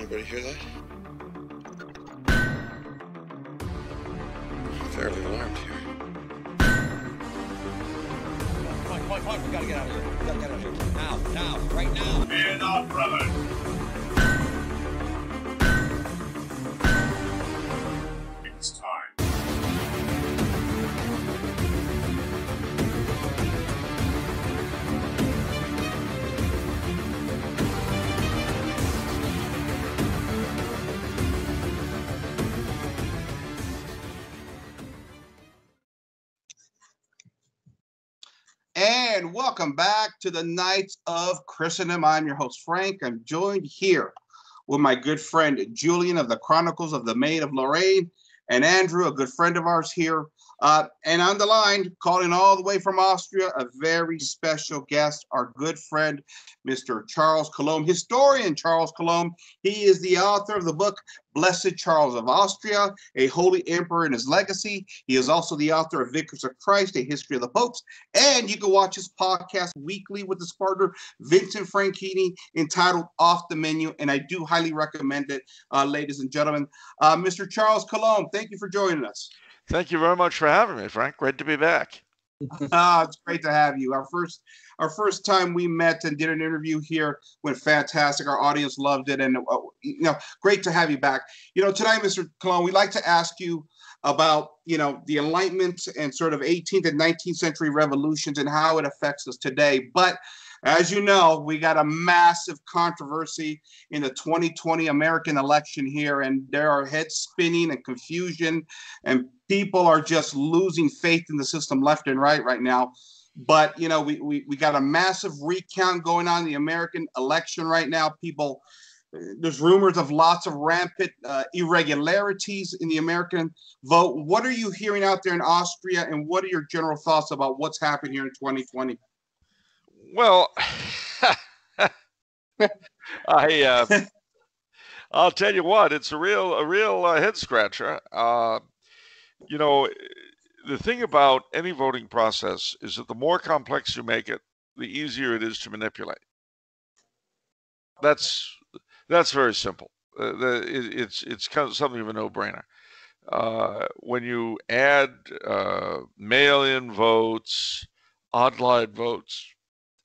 Anybody hear that? Fairly alarmed here. Come on, come on, come on. We gotta get out of here. We gotta get out of here. Now, now, right now. Fear not, brother. Welcome back to the Knights of Christendom. I'm your host, Frank. I'm joined here with my good friend Julian of the Chronicles of the Maid of Lorraine and Andrew, a good friend of ours here. Uh, and on the line, calling all the way from Austria, a very special guest, our good friend, Mr. Charles Coulombe, historian Charles Coulombe. He is the author of the book Blessed Charles of Austria, A Holy Emperor and His Legacy. He is also the author of Vicars of Christ, A History of the Popes. And you can watch his podcast weekly with his partner, Vincent Franchini, entitled Off the Menu. And I do highly recommend it, uh, ladies and gentlemen. Uh, Mr. Charles Coulombe, thank you for joining us. Thank you very much for having me, Frank. Great to be back. Ah, it's great to have you. Our first, our first time we met and did an interview here went fantastic. Our audience loved it, and uh, you know, great to have you back. You know, tonight, Mr. Coulombe, we'd like to ask you about you know the Enlightenment and sort of 18th and 19th century revolutions and how it affects us today. But as you know, we got a massive controversy in the 2020 American election here, and there are heads spinning and confusion, and people are just losing faith in the system left and right right now. But you know, we we, we got a massive recount going on in the American election right now. People, there's rumors of lots of rampant uh, irregularities in the American vote. What are you hearing out there in Austria, and what are your general thoughts about what's happened here in 2020? Well, I uh, I'll tell you what, it's a real a real uh, head scratcher. Uh, you know, the thing about any voting process is that the more complex you make it, the easier it is to manipulate. That's that's very simple. Uh, the, it, it's it's kind of something of a no-brainer. Uh, when you add uh, mail-in votes, odd-line votes,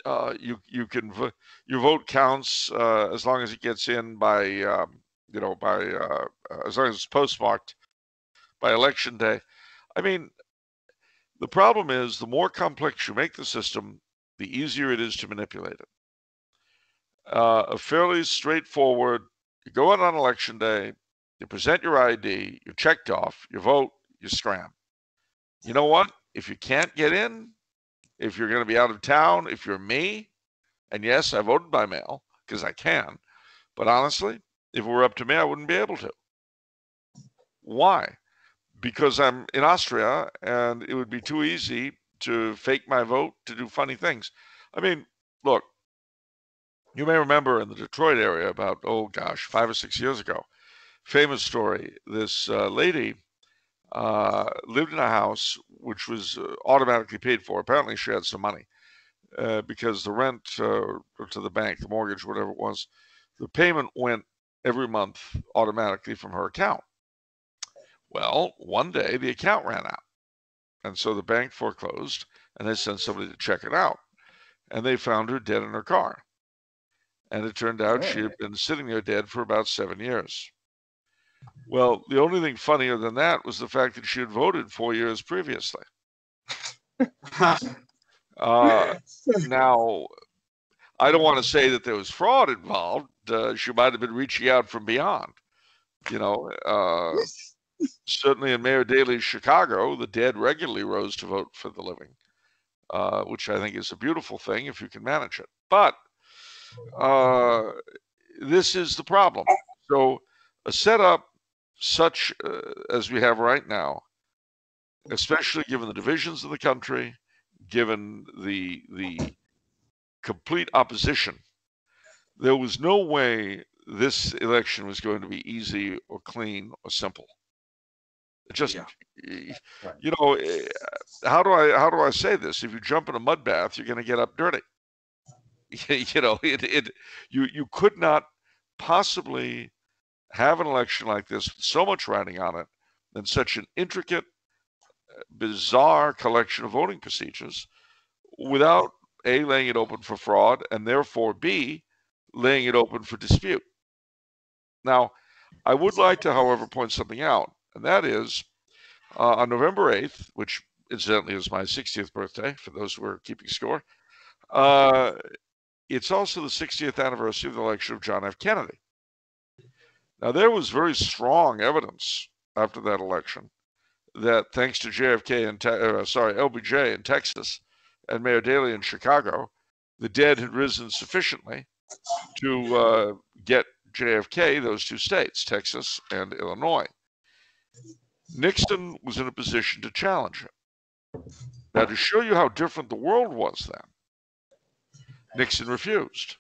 uh, you you can vo- your vote counts uh, as long as it gets in by um, you know by uh, as long as it's postmarked by election day. I mean, the problem is the more complex you make the system, the easier it is to manipulate it. Uh, a fairly straightforward. You go out on election day, you present your ID, you're checked off, you vote, you scram. You know what? If you can't get in, if you're going to be out of town, if you're me, and yes, I voted by mail because I can, but honestly, if it were up to me, I wouldn't be able to. Why? Because I'm in Austria and it would be too easy to fake my vote to do funny things. I mean, look, you may remember in the Detroit area about, oh gosh, five or six years ago, famous story. This uh, lady uh, lived in a house which was uh, automatically paid for. Apparently, she had some money uh, because the rent uh, to the bank, the mortgage, whatever it was, the payment went every month automatically from her account. Well, one day the account ran out. And so the bank foreclosed and they sent somebody to check it out. And they found her dead in her car. And it turned out she had been sitting there dead for about seven years. Well, the only thing funnier than that was the fact that she had voted four years previously. Uh, now, I don't want to say that there was fraud involved. Uh, she might have been reaching out from beyond. You know, uh, certainly in Mayor Daley's Chicago, the dead regularly rose to vote for the living, uh, which I think is a beautiful thing if you can manage it. But uh, this is the problem. So, a setup such uh, as we have right now, especially given the divisions of the country, given the the complete opposition, there was no way this election was going to be easy or clean or simple. Just, Yeah. Right. you know, eh, how do I how do I say this? If you jump in a mud bath, you're going to get up dirty. you know, it, it you you could not possibly have an election like this with so much riding on it and such an intricate, bizarre collection of voting procedures without A, laying it open for fraud, and therefore B, laying it open for dispute. Now, I would like to, however, point something out, and that is uh, on November 8th, which incidentally is my 60th birthday, for those who are keeping score, uh, it's also the 60th anniversary of the election of John F. Kennedy. Now, there was very strong evidence after that election that thanks to JFK and, uh, sorry, LBJ in Texas and Mayor Daley in Chicago, the dead had risen sufficiently to uh, get JFK those two states, Texas and Illinois. Nixon was in a position to challenge it. Now, to show you how different the world was then, Nixon refused.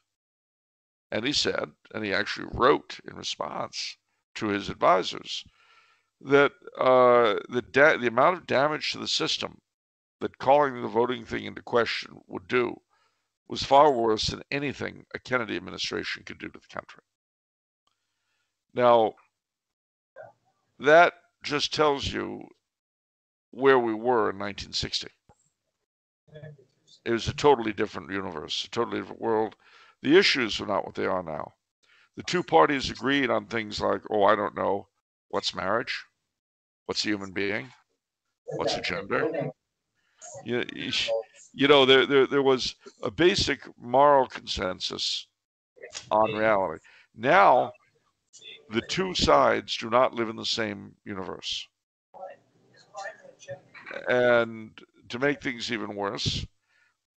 And he said, and he actually wrote in response to his advisors, that uh, the, da- the amount of damage to the system that calling the voting thing into question would do was far worse than anything a Kennedy administration could do to the country. Now, that just tells you where we were in 1960. It was a totally different universe, a totally different world. The issues are not what they are now. The two parties agreed on things like, oh, I don't know, what's marriage? What's a human being? What's a gender? You, you know, there, there, there was a basic moral consensus on reality. Now, the two sides do not live in the same universe. And to make things even worse,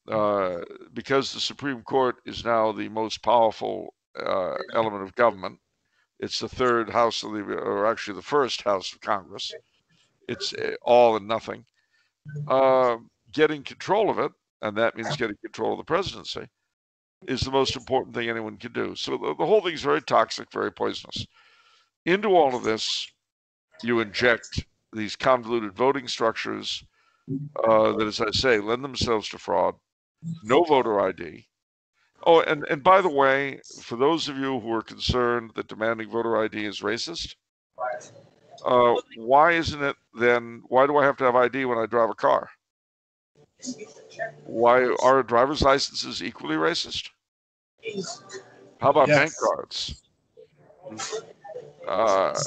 uh, because the Supreme Court is now the most powerful uh, element of government, it's the third house of the, or actually the first house of Congress. It's uh, all and nothing. Uh, getting control of it, and that means getting control of the presidency, is the most important thing anyone can do. So the, the whole thing is very toxic, very poisonous. Into all of this, you inject these convoluted voting structures uh, that, as I say, lend themselves to fraud, no voter ID. Oh, and, and by the way, for those of you who are concerned that demanding voter ID is racist, uh, why isn't it then? Why do I have to have ID when I drive a car? Why are driver's licenses equally racist? How about yes. bank cards? Uh,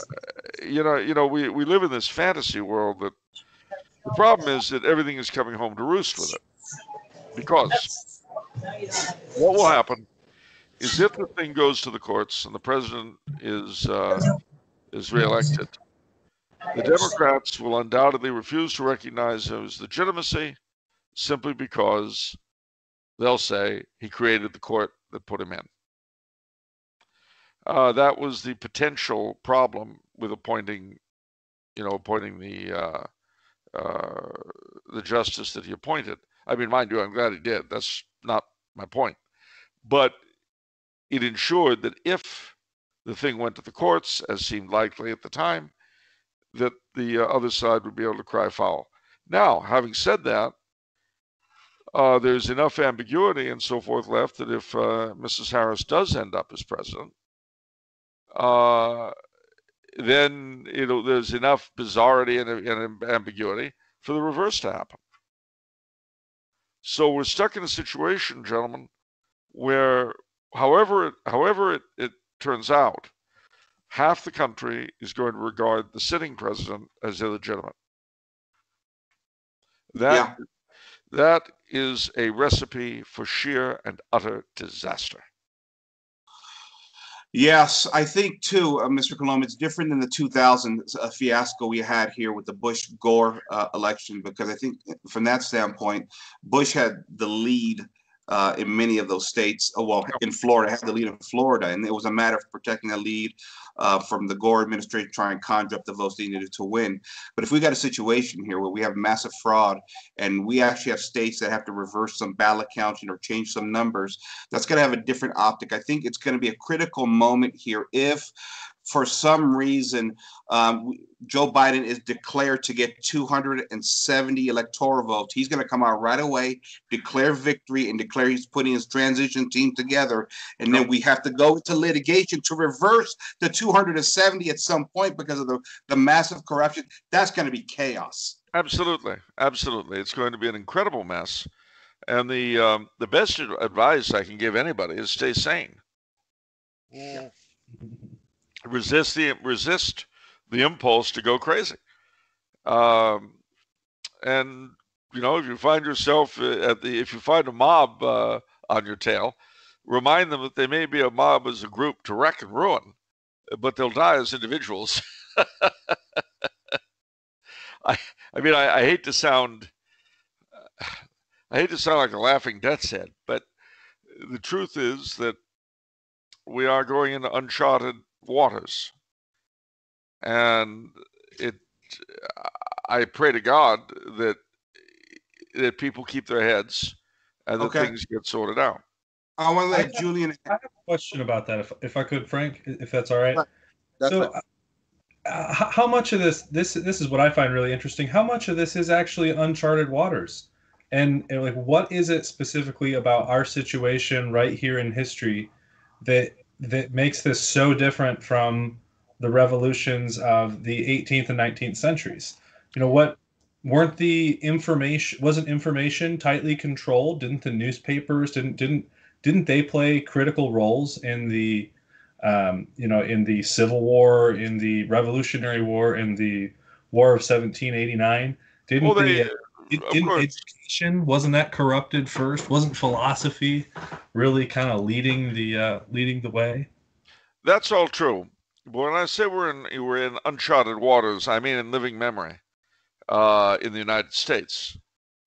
you know, you know, we, we live in this fantasy world that the problem is that everything is coming home to roost with it. Because what will happen is if the thing goes to the courts and the president is uh, is reelected, the Democrats will undoubtedly refuse to recognize his legitimacy simply because they'll say he created the court that put him in. Uh, that was the potential problem with appointing, you know, appointing the uh, uh, the justice that he appointed. I mean, mind you, I'm glad he did. That's not my point, but it ensured that if the thing went to the courts, as seemed likely at the time, that the uh, other side would be able to cry foul. Now, having said that, uh, there's enough ambiguity and so forth left that if uh, Mrs. Harris does end up as president, uh, then you know there's enough bizarrety and, and, ambiguity for the reverse to happen. So we're stuck in a situation, gentlemen, where however it, however it, it turns out, half the country is going to regard the sitting president as illegitimate. That yeah. that is a recipe for sheer and utter disaster. Yes, I think too, uh, Mr. Colombo, it's different than the 2000 uh, fiasco we had here with the Bush Gore uh, election because I think from that standpoint, Bush had the lead uh, in many of those states. Oh, well, in Florida, had the lead in Florida, and it was a matter of protecting a lead uh, from the Gore administration trying to conjure up the votes they needed to win. But if we got a situation here where we have massive fraud and we actually have states that have to reverse some ballot counting or change some numbers, that's going to have a different optic. I think it's going to be a critical moment here if for some reason, um, Joe Biden is declared to get 270 electoral votes. He's going to come out right away, declare victory, and declare he's putting his transition team together. And then we have to go into litigation to reverse the 270 at some point because of the, the massive corruption. That's going to be chaos. Absolutely, absolutely. It's going to be an incredible mess. And the um, the best advice I can give anybody is stay sane. Yeah. Resist the resist the impulse to go crazy. Um, and you know, if you find yourself uh, at the if you find a mob uh, on your tail, remind them that they may be a mob as a group to wreck and ruin, but they'll die as individuals. I I mean, I, I hate to sound I hate to sound like a laughing death's head, but the truth is that we are going into uncharted waters. And it I pray to God that that people keep their heads and that okay. things get sorted out. I want to let I Julian. I have a question about that, if, if I could, Frank, if that's all right. That's so. Uh, how much of this this this is what I find really interesting. How much of this is actually uncharted waters? and, and like what is it specifically about our situation right here in history that that makes this so different from the revolutions of the 18th and 19th centuries. You know what weren't the information wasn't information tightly controlled? Didn't the newspapers didn't didn't didn't they play critical roles in the um, you know in the civil war in the revolutionary war in the war of 1789 didn't well, they, the, in education wasn't that corrupted first? Wasn't philosophy really kind of leading the uh, leading the way? That's all true. But when I say we're in we're in uncharted waters, I mean in living memory uh, in the United States.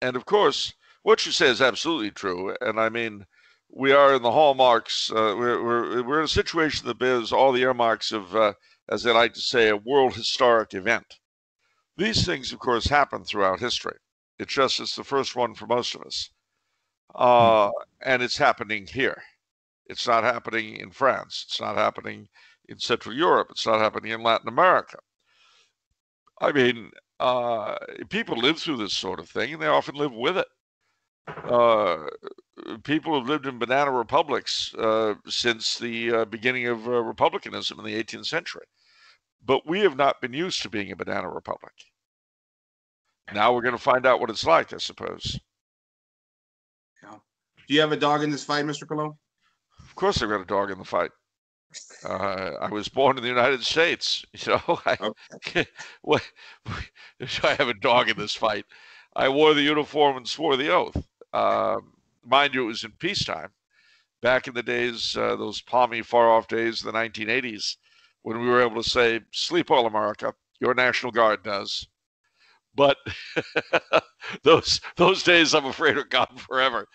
And of course, what you say is absolutely true. And I mean, we are in the hallmarks. Uh, we're, we're, we're in a situation that bears all the earmarks of, uh, as they like to say, a world historic event. These things, of course, happen throughout history. It's just it's the first one for most of us. Uh, and it's happening here. It's not happening in France. It's not happening in Central Europe. It's not happening in Latin America. I mean, uh, people live through this sort of thing, and they often live with it. Uh, people have lived in banana republics uh, since the uh, beginning of uh, republicanism in the 18th century, but we have not been used to being a banana republic. Now we're going to find out what it's like, I suppose. Yeah. Do you have a dog in this fight, Mr. Coulombe? Of course, I've got a dog in the fight. Uh, I was born in the United States. You know, I, okay. what, I have a dog in this fight. I wore the uniform and swore the oath. Uh, mind you, it was in peacetime. Back in the days, uh, those palmy, far off days of the 1980s, when we were able to say, Sleep all America. Your National Guard does. But those those days, I'm afraid, are gone forever.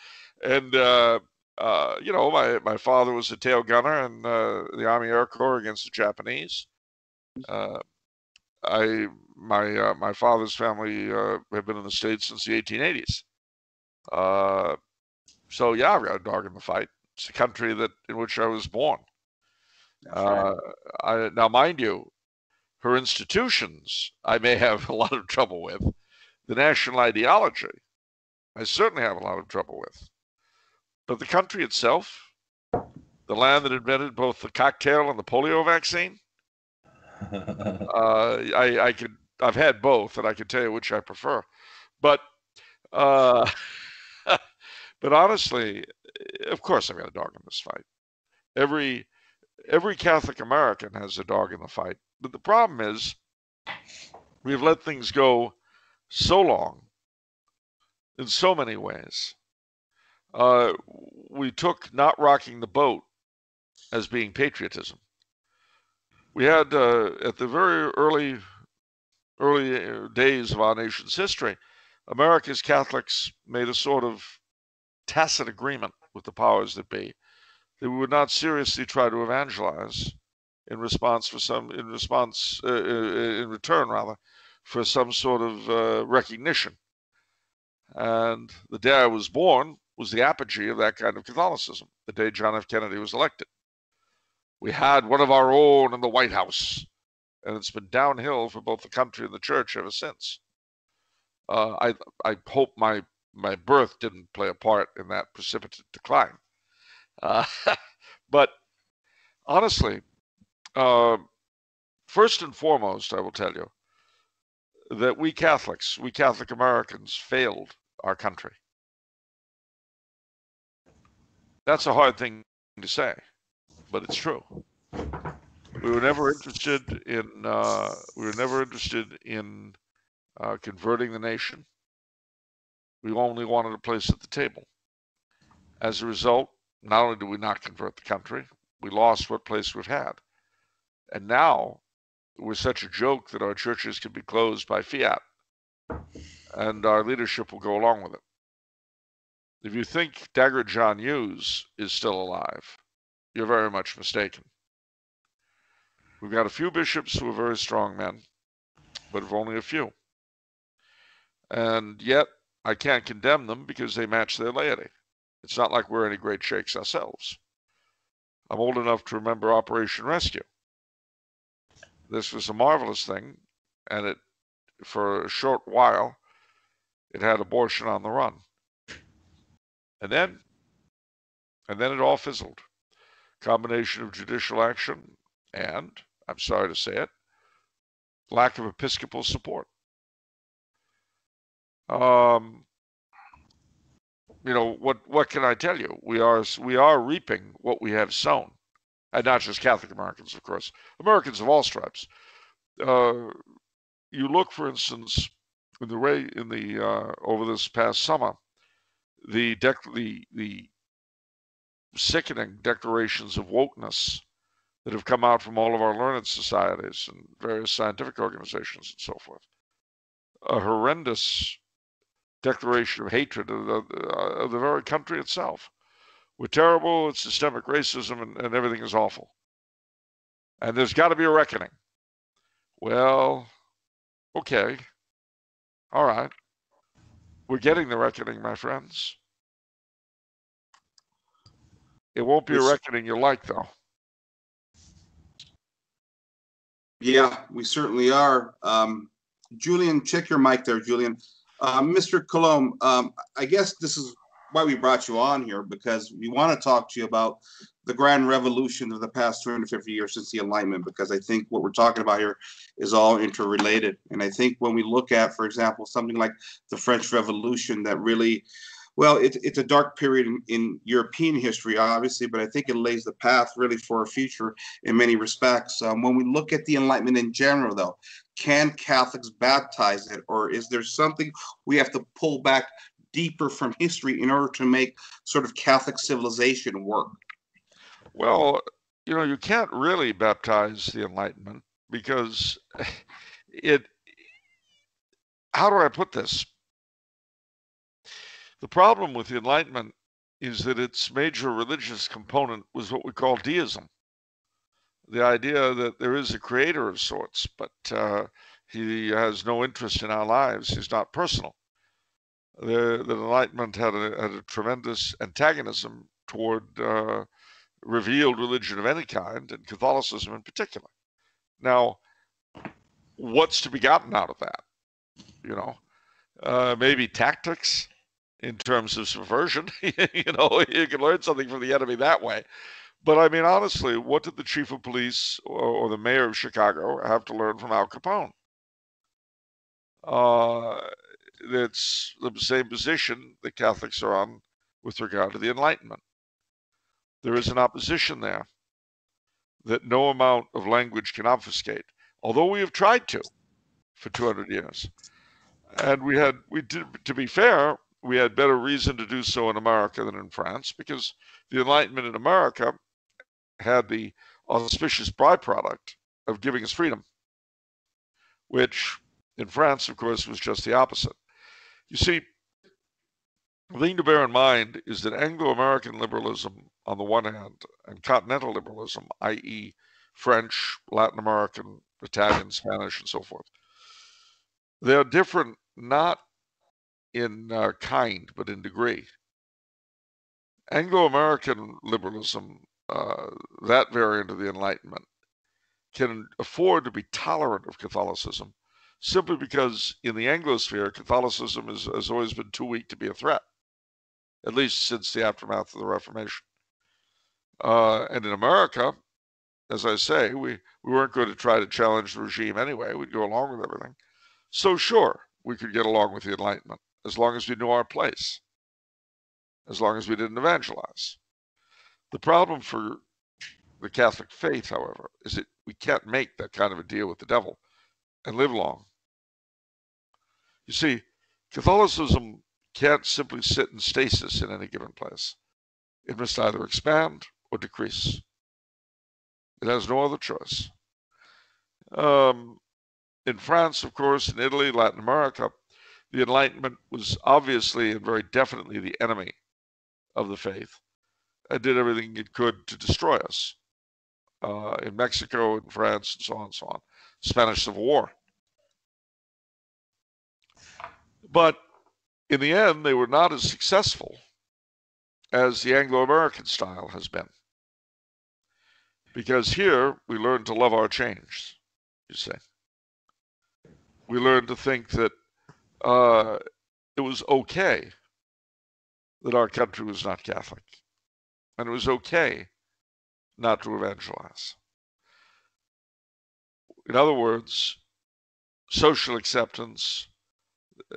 And uh, uh, you know, my my father was a tail gunner in uh, the Army Air Corps against the Japanese. Uh, I my uh, my father's family uh, have been in the states since the 1880s. so yeah, I've got a dog in the fight. It's the country that in which I was born. Right. I, now, mind you, her institutions, I may have a lot of trouble with. The national ideology, I certainly have a lot of trouble with. But the country itself, the land that invented both the cocktail and the polio vaccine, uh, I, I could, I've had both, and I can tell you which I prefer. But, uh, but honestly, of course, I've got a dog in this fight. Every every Catholic American has a dog in the fight. But the problem is, we've let things go so long in so many ways. Uh, we took not rocking the boat as being patriotism. We had uh, at the very early early uh, days of our nation's history, America's Catholics made a sort of tacit agreement with the powers that be that we would not seriously try to evangelize in response for some in response uh, uh, in return rather for some sort of uh, recognition. And the day I was born was the apogee of that kind of Catholicism. The day John F. Kennedy was elected. We had one of our own in the White House, and it's been downhill for both the country and the church ever since. Uh, I I hope my my birth didn't play a part in that precipitate decline. Uh, but honestly, uh, first and foremost, I will tell you that we Catholics, we Catholic Americans, failed our country. That's a hard thing to say, but it's true. We were never interested in uh, we were never interested in uh, converting the nation. We only wanted a place at the table. As a result, not only did we not convert the country, we lost what place we've had. And now we're such a joke that our churches can be closed by fiat, and our leadership will go along with it. If you think Dagger John Hughes is still alive, you're very much mistaken. We've got a few bishops who are very strong men, but of only a few. And yet, I can't condemn them because they match their laity. It's not like we're any great shakes ourselves. I'm old enough to remember Operation Rescue. This was a marvelous thing, and it, for a short while, it had abortion on the run. And then, and then it all fizzled. Combination of judicial action and, I'm sorry to say it, lack of Episcopal support. Um, you know what? What can I tell you? We are we are reaping what we have sown, and not just Catholic Americans, of course. Americans of all stripes. Uh, you look, for instance, in the way in the uh, over this past summer, the dec- the the sickening declarations of wokeness that have come out from all of our learned societies and various scientific organizations and so forth. A horrendous declaration of hatred of the, uh, of the very country itself. We're terrible, it's systemic racism, and, and everything is awful. And there's got to be a reckoning. Well, okay. All right. We're getting the reckoning, my friends. It won't be a reckoning you like, though. Yeah, we certainly are. Um, Julian, check your mic there, Julian. Uh, Mr. Coulombe, um, I guess this is why we brought you on here because we want to talk to you about the grand revolution of the past 250 years since the Enlightenment, because I think what we're talking about here is all interrelated. And I think when we look at, for example, something like the French Revolution that really well, it, it's a dark period in, in, European history, obviously, but I think it lays the path really for a future in many respects. Um, when we look at the Enlightenment in general, though, can Catholics baptize it, or is there something we have to pull back deeper from history in order to make sort of Catholic civilization work? Well, you know, you can't really baptize the Enlightenment because it. How do I put this? The problem with the Enlightenment is that its major religious component was what we call deism. The idea that there is a creator of sorts, but uh, he has no interest in our lives. He's not personal. The, the Enlightenment had a, had a tremendous antagonism toward uh, revealed religion of any kind, and Catholicism in particular. Now, what's to be gotten out of that? You know, uh, maybe tactics, in terms of subversion. you know, you can learn something from the enemy that way. But I mean, honestly, what did the chief of police or, or the mayor of Chicago have to learn from Al Capone? Uh, it's the same position that Catholics are on with regard to the Enlightenment. There is an opposition there that no amount of language can obfuscate, although we have tried to for 200 years. And we had, we did, to be fair, we had better reason to do so in America than in France because the Enlightenment in America had the auspicious byproduct of giving us freedom, which in France, of course, was just the opposite. You see, the thing to bear in mind is that Anglo American liberalism, on the one hand, and continental liberalism, i.e., French, Latin American, Italian, Spanish, and so forth, they're different not in uh, kind, but in degree. Anglo American liberalism uh, that variant of the Enlightenment, can afford to be tolerant of Catholicism simply because in the Anglosphere, Catholicism is, has always been too weak to be a threat, at least since the aftermath of the Reformation. Uh, and in America, as I say, we, we weren't going to try to challenge the regime anyway. We'd go along with everything. So, sure, we could get along with the Enlightenment as long as we knew our place, as long as we didn't evangelize. The problem for the Catholic faith, however, is that we can't make that kind of a deal with the devil and live long. You see, Catholicism can't simply sit in stasis in any given place. It must either expand or decrease. It has no other choice. Um, in France, of course, in Italy, Latin America, the Enlightenment was obviously and very definitely the enemy of the faith and did everything it could to destroy us. Uh, in Mexico, in France, and so on and so on. Spanish Civil War. But in the end, they were not as successful as the Anglo American style has been. Because here we learn to love our change, you say. We learn to think that uh, it was okay that our country was not Catholic. And it was okay not to evangelize. In other words, social acceptance,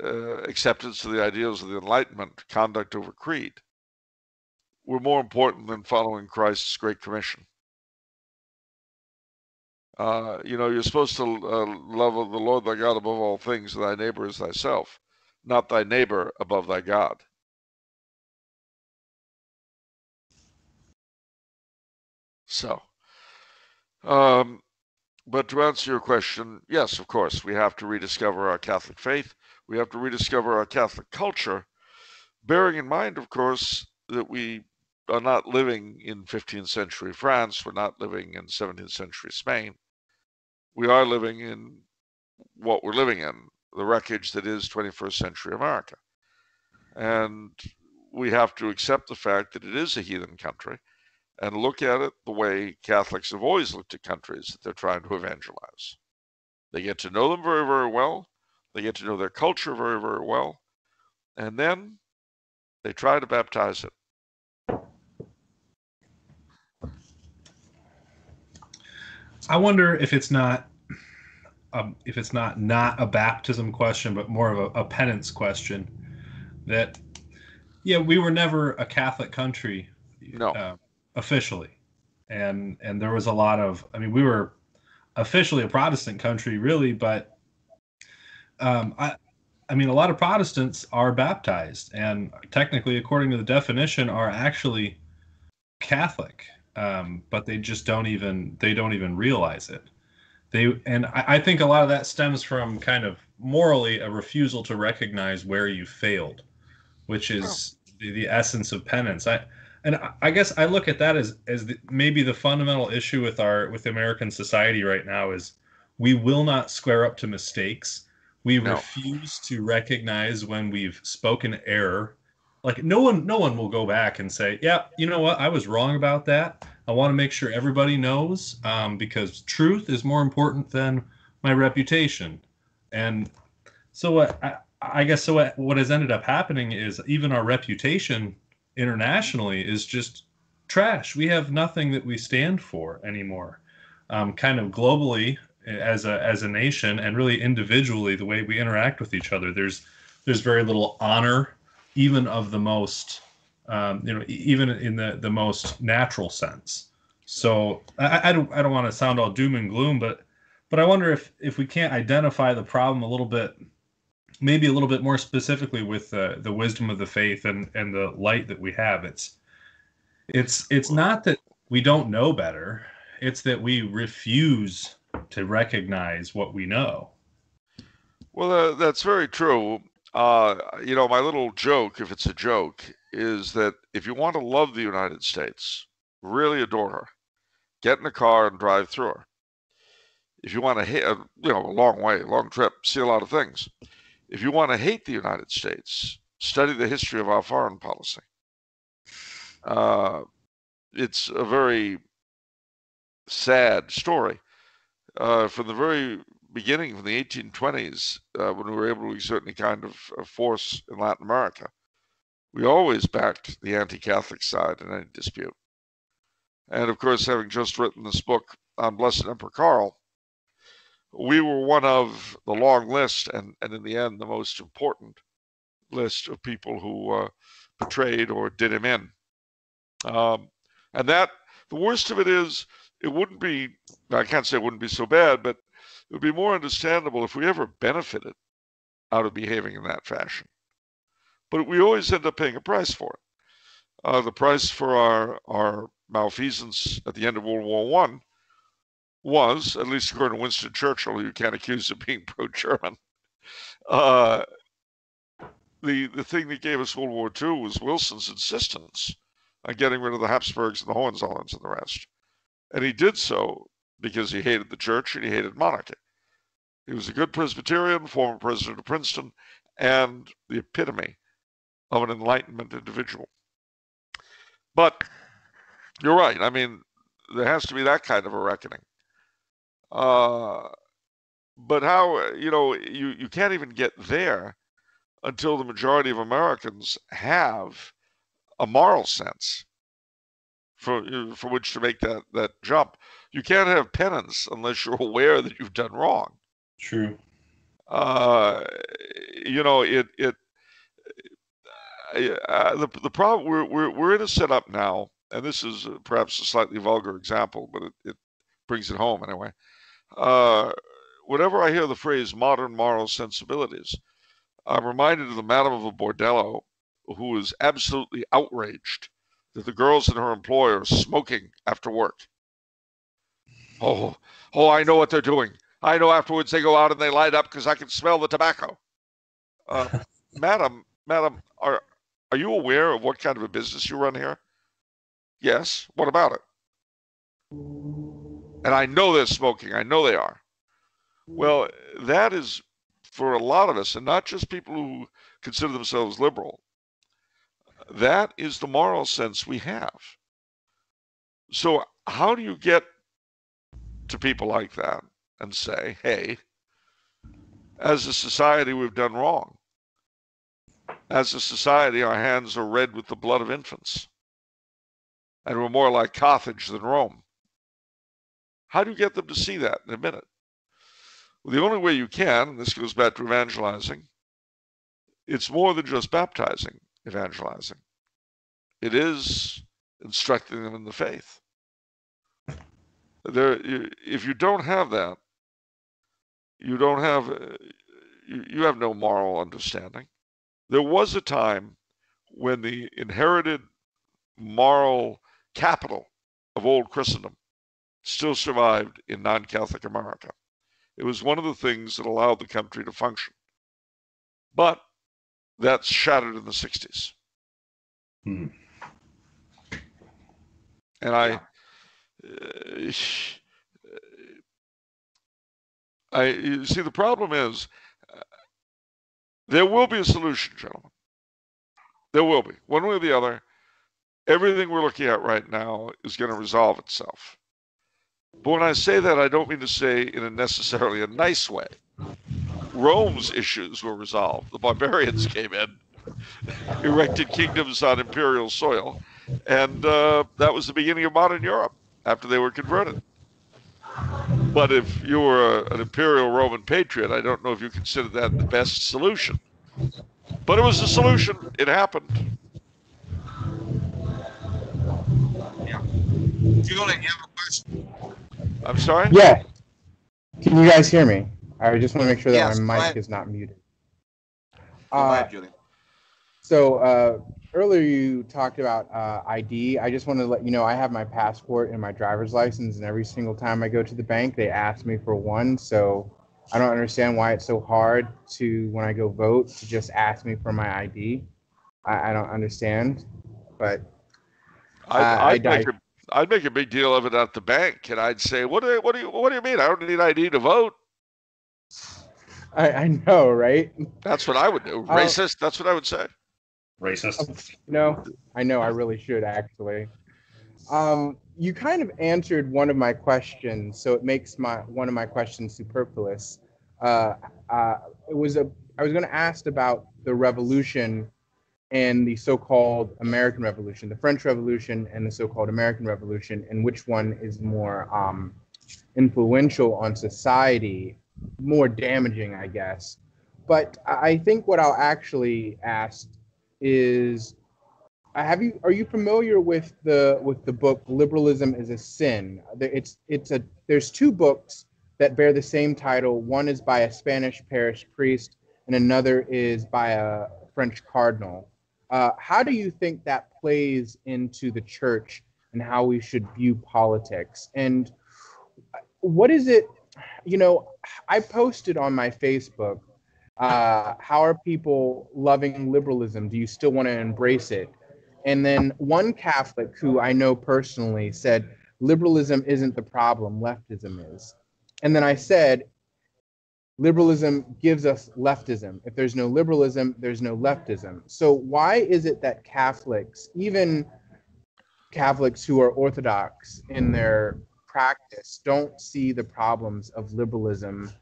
uh, acceptance of the ideals of the Enlightenment, conduct over creed, were more important than following Christ's Great Commission. Uh, you know, you're supposed to uh, love the Lord thy God above all things, thy neighbor as thyself, not thy neighbor above thy God. So, um, but to answer your question, yes, of course, we have to rediscover our Catholic faith. We have to rediscover our Catholic culture, bearing in mind, of course, that we are not living in 15th century France. We're not living in 17th century Spain we are living in what we're living in, the wreckage that is 21st century America. And we have to accept the fact that it is a heathen country and look at it the way Catholics have always looked at countries that they're trying to evangelize. They get to know them very, very well. They get to know their culture very, very well. And then they try to baptize it. I wonder if it's not um, if it's not not a baptism question, but more of a, a penance question. That yeah, we were never a Catholic country, no, uh, officially, and and there was a lot of. I mean, we were officially a Protestant country, really, but um, I. I mean, a lot of Protestants are baptized, and technically, according to the definition, are actually Catholic um, but they just don't even they don't even realize it. They and I, I think a lot of that stems from kind of morally a refusal to recognize where you failed, which is oh. the, the essence of penance. I and I guess I look at that as as the, maybe the fundamental issue with our with American society right now is we will not square up to mistakes. We no. refuse to recognize when we've spoken error. Like no one no one will go back and say yeah you know what? I was wrong about that. I want to make sure everybody knows um, because truth is more important than my reputation. And so what I, I guess so what, what has ended up happening is even our reputation internationally is just trash. We have nothing that we stand for anymore. Um, kind of globally as a as a nation and really individually the way we interact with each other there's there's very little honor even of the most um, you know even in the the most natural sense. So I, I don't i don't want to sound all doom and gloom but but i wonder if if we can't identify the problem a little bit maybe a little bit more specifically with the the wisdom of the faith and and the light that we have. It's it's it's not that we don't know better it's that we refuse to recognize what we know well uh, that's very true uh, you know, my little joke, if it's a joke, is that if you want to love the United States, really adore her, get in a car and drive through her. If you want to hate, uh, you know, a long way, long trip, see a lot of things. If you want to hate the United States, study the history of our foreign policy. Uh, it's a very sad story. Uh, from the very beginning, from the 1820s, uh, when we were able to exert any kind of, of force in Latin America, we always backed the anti Catholic side in any dispute. And of course, having just written this book on Blessed Emperor Karl, we were one of the long list, and, and in the end, the most important list of people who uh, betrayed or did him in. Um, and that, the worst of it is, it wouldn't be, I can't say it wouldn't be so bad, but it would be more understandable if we ever benefited out of behaving in that fashion. But we always end up paying a price for it. Uh, the price for our, our malfeasance at the end of World War One was, at least according to Winston Churchill, who you can't accuse of being pro-German, uh, the the thing that gave us World War II was Wilson's insistence on getting rid of the Habsburgs and the Hohenzollerns and the rest, and he did so because he hated the church and he hated monarchy. He was a good Presbyterian, former president of Princeton, and the epitome of an Enlightenment individual. But you're right. I mean, there has to be that kind of a reckoning. Uh, but how you know you you can't even get there until the majority of Americans have a moral sense for for which to make that that jump. You can't have penance unless you're aware that you've done wrong. True. Uh, you know it it. Uh, the the problem we're we're we're in a setup now, and this is perhaps a slightly vulgar example, but it, it brings it home anyway uh, whenever I hear the phrase modern moral sensibilities, I'm reminded of the Madame of a Bordello who is absolutely outraged that the girls in her employ are smoking after work. Oh, oh, I know what they're doing. I know afterwards they go out and they light up because I can smell the tobacco. Uh, madam, madam, are are you aware of what kind of a business you run here? Yes. What about it? And I know they're smoking. I know they are. Well, that is for a lot of us, and not just people who consider themselves liberal, that is the moral sense we have. So, how do you get to people like that and say, hey, as a society, we've done wrong? As a society, our hands are red with the blood of infants, and we're more like Carthage than Rome. How do you get them to see that in a minute? Well, the only way you can, and this goes back to evangelizing, it's more than just baptizing, evangelizing. It is instructing them in the faith. There, if you don't have that, you don't have, uh, you have no moral understanding. There was a time when the inherited moral capital of old Christendom still survived in non Catholic America. It was one of the things that allowed the country to function. But that's shattered in the 60s. Hmm. And I, uh, I you see, the problem is uh, there will be a solution, gentlemen. There will be. One way or the other, everything we're looking at right now is going to resolve itself. But when I say that, I don't mean to say in a necessarily a nice way. Rome's issues were resolved. The barbarians came in, erected kingdoms on imperial soil, and uh, that was the beginning of modern Europe after they were converted. But if you were a, an imperial Roman patriot, I don't know if you consider that the best solution. But it was a solution. It happened. Yeah. Julian, you have a question? I'm sorry? Yeah. Can you guys hear me? I just want to make sure that Yes, my mic is not muted. Go Uh, ahead, Julian. so uh, earlier you talked about uh, ID. I just want to let you know I have my passport and my driver's license, and every single time I go to the bank, they ask me for one. So I don't understand why it's so hard to, when I go vote, to just ask me for my ID. I, I don't understand, but I'd, Uh, I I'd, make a, I'd make a big deal of it at the bank, and I'd say, "What do you, what do you, what do you mean? I don't need ID to vote." I, I know, right? That's what I would do. Uh, Racist. That's what I would say. Racist. No, I know I really should actually. Um, you kind of answered one of my questions, so it makes my one of my questions superfluous. Uh, uh, it was a I was going to ask about the revolution and the so-called American Revolution, the French Revolution and the so-called American Revolution, and which one is more um, influential on society, more damaging, I guess. But I think what I'll actually ask is have you are you familiar with the with the book liberalism is a sin? It's it's a there's two books that bear the same title. One is by a spanish parish priest and another is by a french cardinal. Uh, how do you think that plays into the church and how we should view politics? And what is it you know i posted on my facebook uh, how are people loving liberalism do you still want to embrace it and then one Catholic who I know personally said, liberalism isn't the problem, leftism is. And then I said, liberalism gives us leftism. If there's no liberalism, there's no leftism. So why is it that Catholics, even Catholics who are orthodox in their practice, don't see the problems of liberalism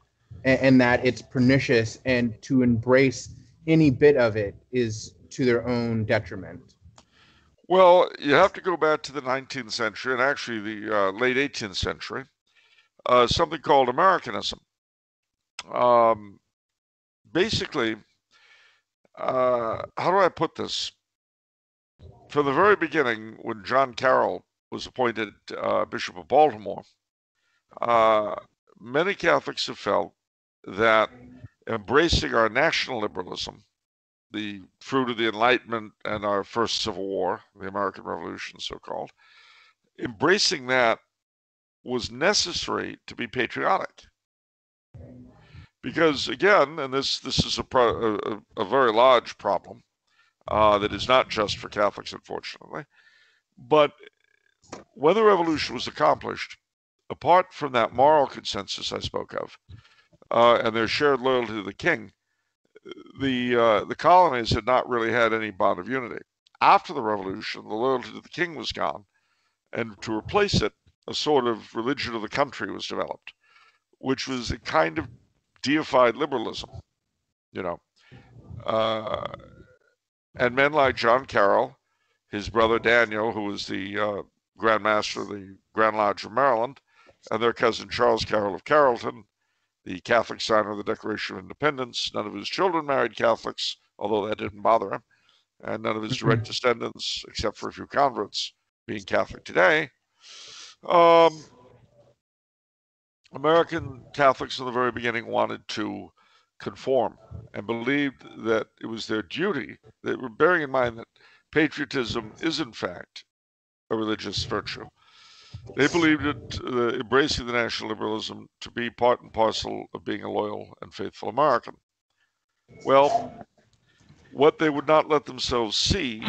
and, and that it's pernicious and to embrace any bit of it is to their own detriment? Well, you have to go back to the 19th century and actually the uh, late 18th century, uh, something called Americanism. Um, basically, uh, how do I put this? From the very beginning, when John Carroll was appointed uh, Bishop of Baltimore, uh, many Catholics have felt that embracing our national liberalism the fruit of the Enlightenment and our first Civil War, the American Revolution, so called, embracing that was necessary to be patriotic. Because again, and this this is a pro, a, a, very large problem uh, that is not just for Catholics, unfortunately, but when the revolution was accomplished, apart from that moral consensus I spoke of, uh, and their shared loyalty to the king, the uh, the colonies had not really had any bond of unity. After the revolution, the loyalty to the king was gone, and to replace it, a sort of religion of the country was developed, which was a kind of deified liberalism, you know. Uh, and men like John Carroll, his brother Daniel, who was the uh, Grand Master of the Grand Lodge of Maryland, and their cousin Charles Carroll of Carrollton, the Catholic signer of the Declaration of Independence. None of his children married Catholics, although that didn't bother him. And none of his direct mm-hmm. descendants, except for a few converts, being Catholic today. Um, American Catholics in the very beginning wanted to conform and believed that it was their duty, they were bearing in mind that patriotism is, in fact, a religious virtue. They believed it, uh, embracing the national liberalism to be part and parcel of being a loyal and faithful American. Well, what they would not let themselves see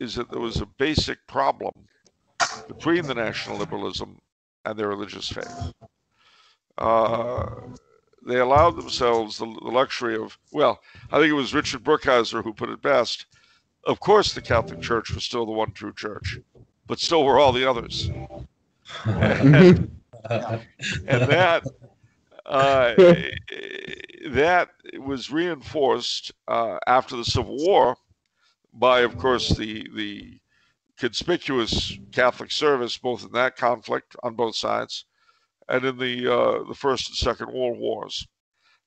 is that there was a basic problem between the national liberalism and their religious faith. Uh, they allowed themselves the, the, luxury of, well, I think it was Richard Brookhiser who put it best. Of course, the Catholic Church was still the one true church but so were all the others. and, and that uh, that was reinforced uh, after the Civil War by, of course, the the conspicuous Catholic service, both in that conflict on both sides, and in the uh, the First and Second World Wars.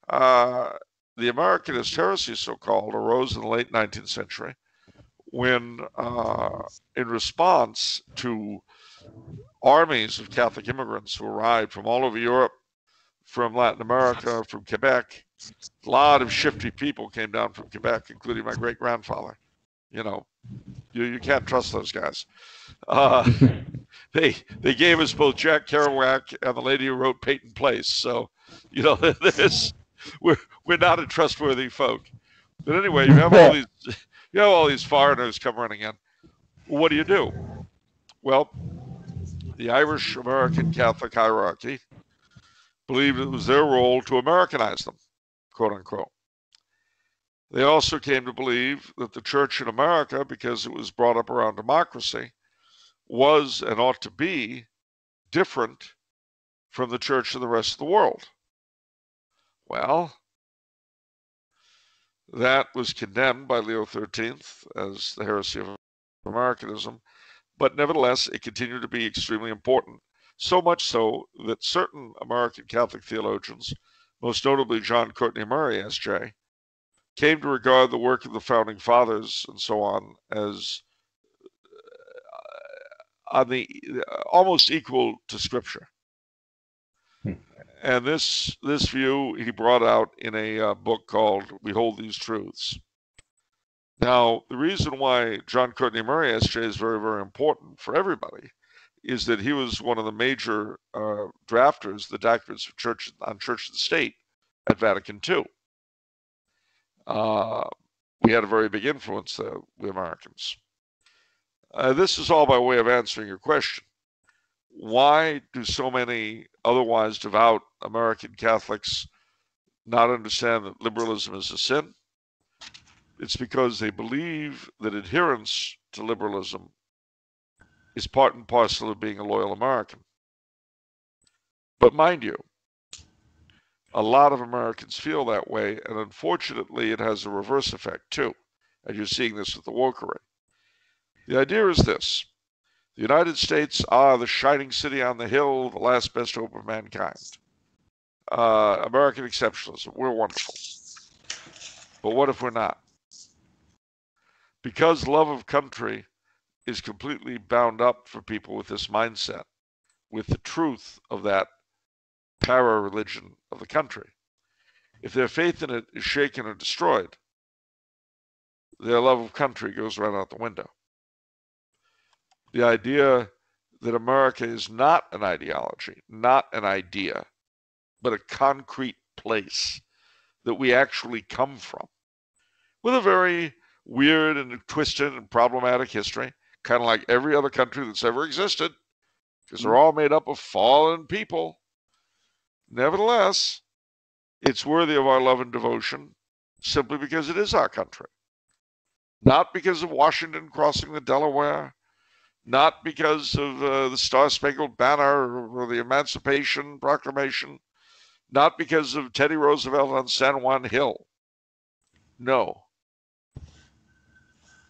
Uh, the Americanist heresy, so called, arose in the late 19th century when, uh, in response to armies of Catholic immigrants who arrived from all over Europe, from Latin America, from Quebec, a lot of shifty people came down from Quebec, including my great grandfather. You know, you, you can't trust those guys. Uh, they they gave us both Jack Kerouac and the lady who wrote Peyton Place. So, you know, this we're we're not a trustworthy folk. But anyway, you have all these you have all these foreigners come running in. What do you do? Well, the Irish American Catholic hierarchy believed it was their role to Americanize them, quote unquote. They also came to believe that the church in America, because it was brought up around democracy, was and ought to be different from the church of the rest of the world. Well, that was condemned by Leo XIII as the heresy of Americanism, but nevertheless, it continued to be extremely important. So much so that certain American Catholic theologians, most notably John Courtney Murray, S.J., came to regard the work of the founding fathers and so on as uh, on the uh, almost equal to Scripture. And this this view he brought out in a uh, book called "We Hold These Truths." Now, the reason why John Courtney Murray SJ is very very important for everybody is that he was one of the major uh, drafters, the documents of church on church and state at Vatican II. Uh, we had a very big influence, uh, we Americans. Uh, this is all by way of answering your question. Why do so many otherwise devout American Catholics not understand that liberalism is a sin? It's because they believe that adherence to liberalism is part and parcel of being a loyal American. But mind you, a lot of Americans feel that way, and unfortunately, it has a reverse effect too. And you're seeing this with the wokery. The idea is this the United States are the shining city on the hill, the last best hope of mankind. Uh, American exceptionalism, we're wonderful. But what if we're not? Because love of country is completely bound up for people with this mindset, with the truth of that para religion of the country. If their faith in it is shaken or destroyed, their love of country goes right out the window. The idea that America is not an ideology, not an idea, but a concrete place that we actually come from, with a very weird and twisted and problematic history, kind of like every other country that's ever existed, because they're mm. all made up of fallen people Nevertheless, it's worthy of our love and devotion simply because it is our country. Not because of Washington crossing the Delaware, not because of uh, the Star Spangled Banner or the Emancipation Proclamation, not because of Teddy Roosevelt on San Juan Hill. No.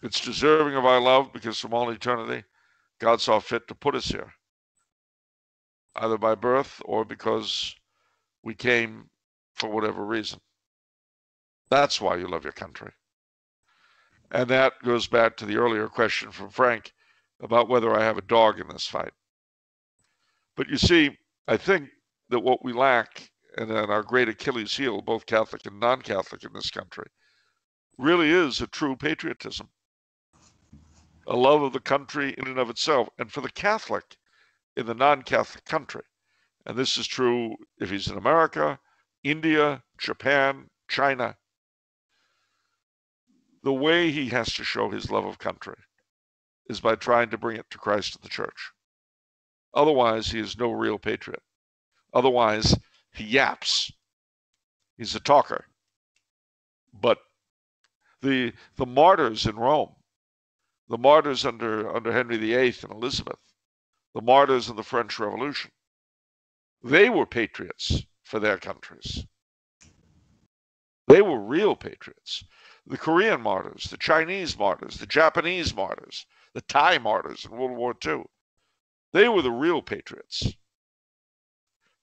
It's deserving of our love because from all eternity, God saw fit to put us here, either by birth or because we came for whatever reason. That's why you love your country. And that goes back to the earlier question from Frank about whether I have a dog in this fight. But you see, I think that what we lack, and then our great Achilles heel, both Catholic and non Catholic in this country, really is a true patriotism, a love of the country in and of itself. And for the Catholic in the non Catholic country, and this is true if he's in America, India, Japan, China. The way he has to show his love of country is by trying to bring it to Christ and the church. Otherwise, he is no real patriot. Otherwise, he yaps. He's a talker. But the the martyrs in Rome, the martyrs under under Henry VIII and Elizabeth, the martyrs in the French Revolution, they were patriots for their countries. They were real patriots. The Korean martyrs, the Chinese martyrs, the Japanese martyrs, the Thai martyrs in World War II, they were the real patriots.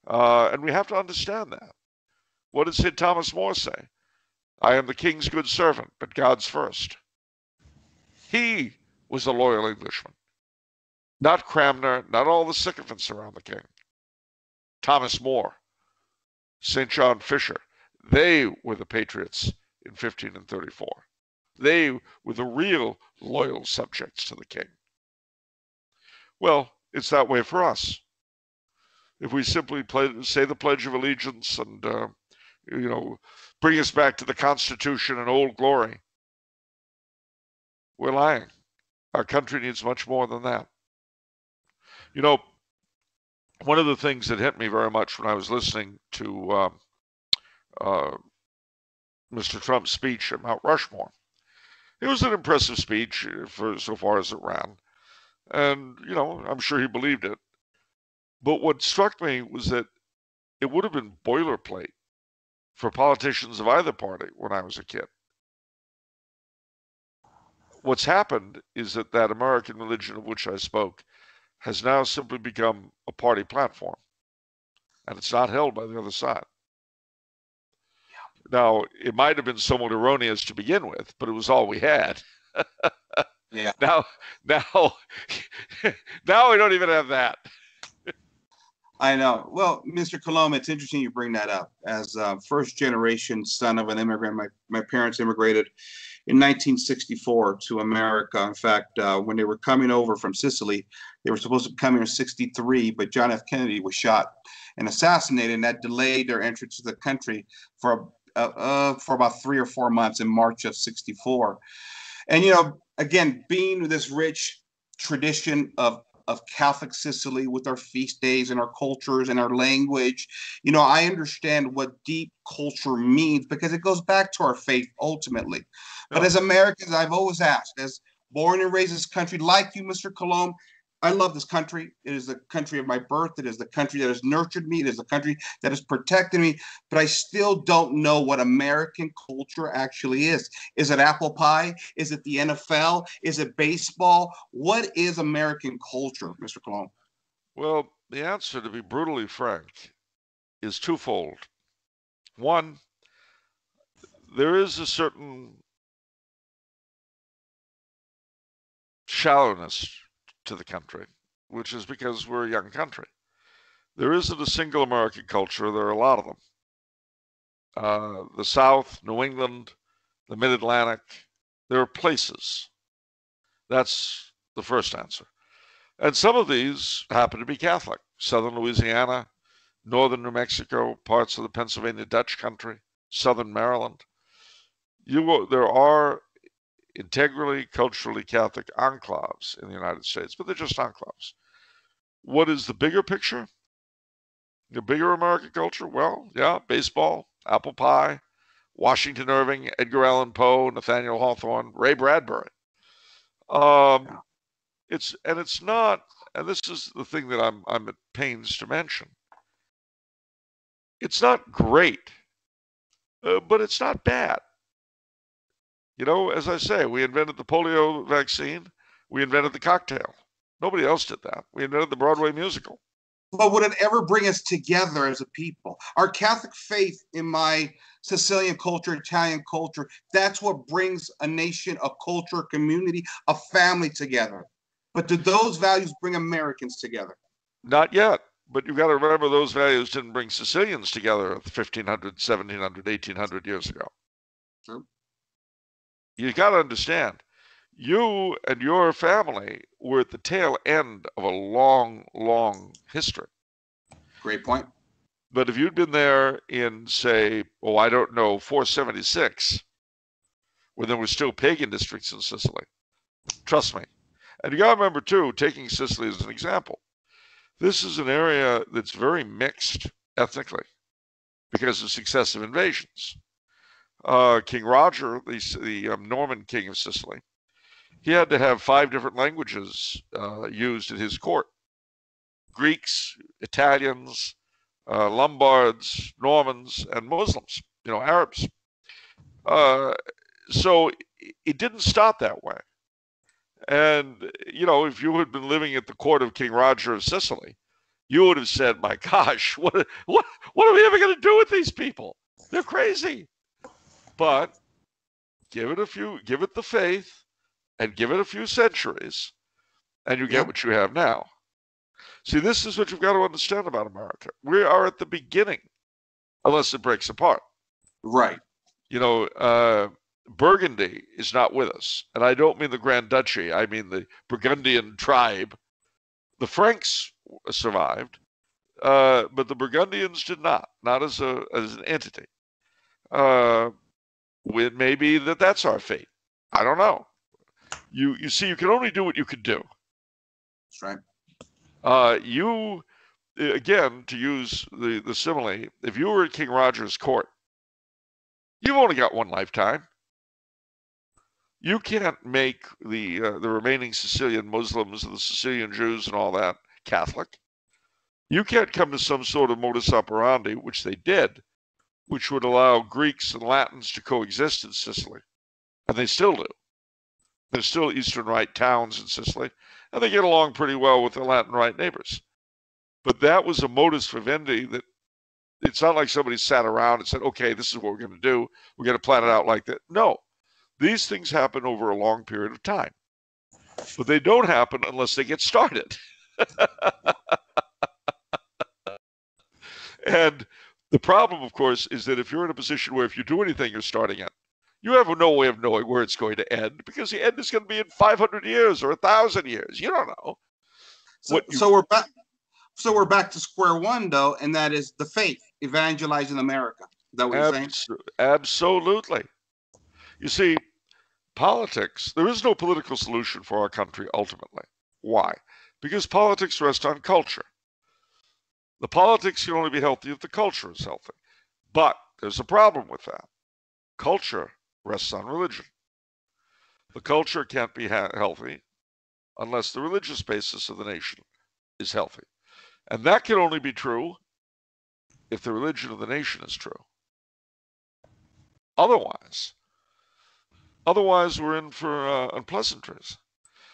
Uh, and we have to understand that. What did St. Thomas More say? I am the king's good servant, but God's first. He was a loyal Englishman, not Cranmer, not all the sycophants around the king. Thomas More, St. John Fisher. They were the patriots in 15 and 34. They were the real loyal subjects to the king. Well, it's that way for us. If we simply play, say the Pledge of Allegiance and, uh, you know, bring us back to the Constitution and old glory, we're lying. Our country needs much more than that. You know, one of the things that hit me very much when I was listening to uh, uh, Mr. Trump's speech at Mount Rushmore, it was an impressive speech uh, for so far as it ran. And, you know, I'm sure he believed it. But what struck me was that it would have been boilerplate for politicians of either party when I was a kid. What's happened is that that American religion of which I spoke has now simply become a party platform, and it's not held by the other side. Now, it might have been somewhat erroneous to begin with, but it was all we had. Yeah. Now, now, now we don't even have that. I know. Well, Mr. Coulombe, it's interesting you bring that up. As a first generation son of an immigrant, my, my parents immigrated in 1964 to America. In fact, uh, when they were coming over from Sicily, they were supposed to come here in 63, but John F. Kennedy was shot and assassinated, and that delayed their entrance to the country for uh, uh, for about three or four months in March of 64. And, you know, again, being with this rich tradition of of Catholic Sicily with our feast days and our cultures and our language. You know, I understand what deep culture means because it goes back to our faith ultimately. But as Americans, I've always asked, as born and raised in this country, like you, Mr. Coulombe, I love this country. It is the country of my birth. It is the country that has nurtured me. It is the country that has protected me. But I still don't know what American culture actually is. Is it apple pie? Is it the NFL? Is it baseball? What is American culture, Mr. Coulombe? Well, the answer, to be brutally frank, is twofold. One, there is a certain shallowness to the country, which is because we're a young country. There isn't a single American culture, there are a lot of them. Uh, the South, New England, the Mid Atlantic, there are places. That's the first answer. And some of these happen to be Catholic. Southern Louisiana, northern New Mexico, parts of the Pennsylvania Dutch country, southern Maryland. You, there are integrally, culturally Catholic enclaves in the United States, but they're just enclaves. What is the bigger picture? The bigger American culture? Well, yeah, baseball, apple pie, Washington Irving, Edgar Allan Poe, Nathaniel Hawthorne, Ray Bradbury. Um, it's and it's not, and this is the thing that I'm I'm at pains to mention. It's not great, uh, but it's not bad. You know, as I say, we invented the polio vaccine, we invented the cocktail. Nobody else did that. We invented the Broadway musical. But would it ever bring us together as a people? Our Catholic faith in my Sicilian culture, Italian culture, that's what brings a nation, a culture, a community, a family together. But do those values bring Americans together? Not yet. But you've got to remember those values didn't bring Sicilians together 1500, 1700, 1800 years ago. True you got to understand, you and your family were at the tail end of a long, long history. Great point. But if you'd been there in, say, oh, I don't know, 476, when there were still pagan districts in Sicily, trust me. And you got to remember, too, taking Sicily as an example, this is an area that's very mixed ethnically because of successive invasions uh, King Roger, the, the um, Norman king of Sicily, he had to have five different languages uh, used at his court Greeks, Italians, uh, Lombards, Normans, and Muslims, you know, Arabs. Uh, so it didn't stop that way. And, you know, if you had been living at the court of King Roger of Sicily, you would have said, my gosh, what, what, what are we ever going to do with these people? They're crazy. But give it a few, give it the faith, and give it a few centuries, and you get what you have now. See, this is what you've got to understand about America. We are at the beginning, unless it breaks apart. Right. You know, uh, Burgundy is not with us. And I don't mean the Grand Duchy, I mean the Burgundian tribe. The Franks survived, uh, but the Burgundians did not, not as, a, as an entity. Uh, it may be that that's our fate. I don't know. You you see, you can only do what you can do. That's right. Uh, you again to use the the simile. If you were at King Roger's court, you've only got one lifetime. You can't make the uh, the remaining Sicilian Muslims and the Sicilian Jews and all that Catholic. You can't come to some sort of modus operandi, which they did, which would allow Greeks and Latins to coexist in Sicily, and they still do. There's still Eastern Rite towns in Sicily, and they get along pretty well with their Latin Rite neighbors. But that was a modus vivendi that it's not like somebody sat around and said, okay, this is what we're going to do. We're going to plan it out like that. No, these things happen over a long period of time, but they don't happen unless they get started. and the problem, of course, is that if you're in a position where if you do anything, you're starting it, you have no way of knowing where it's going to end because the end is going to be in 500 years or a thousand years. You don't know. So, you, so we're back. So we're back to square one, though, and that is the faith evangelizing America. Is that what you're saying? Absolutely. You see, politics. There is no political solution for our country ultimately. Why? Because politics rest on culture. The politics can only be healthy if the culture is healthy. But there's a problem with that. Culture rests on religion. The culture can't be ha- healthy unless the religious basis of the nation is healthy. And that can only be true if the religion of the nation is true. Otherwise, otherwise we're in for uh, unpleasantries.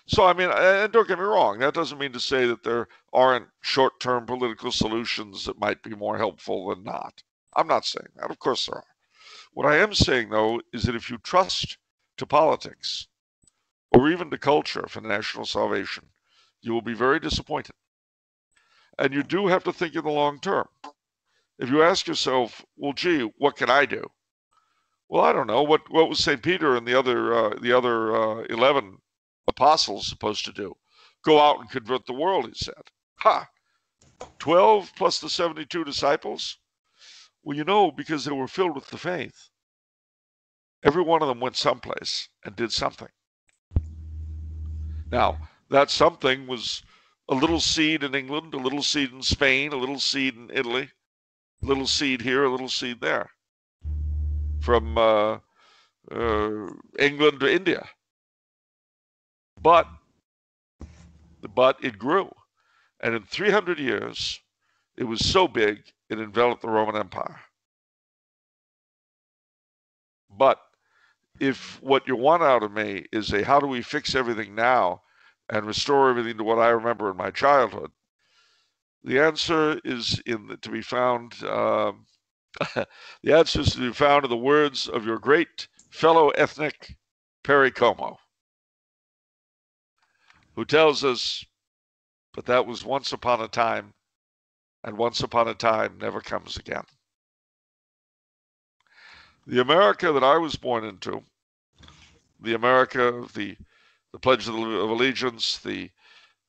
So, I mean, and don't get me wrong, that doesn't mean to say that there aren't short term political solutions that might be more helpful than not. I'm not saying that. Of course there are. What I am saying, though, is that if you trust to politics or even to culture for national salvation, you will be very disappointed. And you do have to think in the long term. If you ask yourself, well, gee, what can I do? Well, I don't know. What what was St. Peter and the other uh, the other uh, eleven apostles supposed to do? Go out and convert the world, he said. Ha! Twelve plus the seventy-two disciples. Well, you know, because they were filled with the faith. Every one of them went someplace and did something. Now, that something was a little seed in England, a little seed in Spain, a little seed in Italy, a little seed here, a little seed there. From uh, uh, England to India. But, but it grew. And in 300 years, it was so big, it enveloped the Roman Empire. But if what you want out of me is a how do we fix everything now and restore everything to what I remember in my childhood, the answer is in the, to be found. Um, the answer is to be found in the words of your great fellow ethnic Perry Como, who tells us, "But that was once upon a time, and once upon a time never comes again." The America that I was born into, the America of the the Pledge of Allegiance, the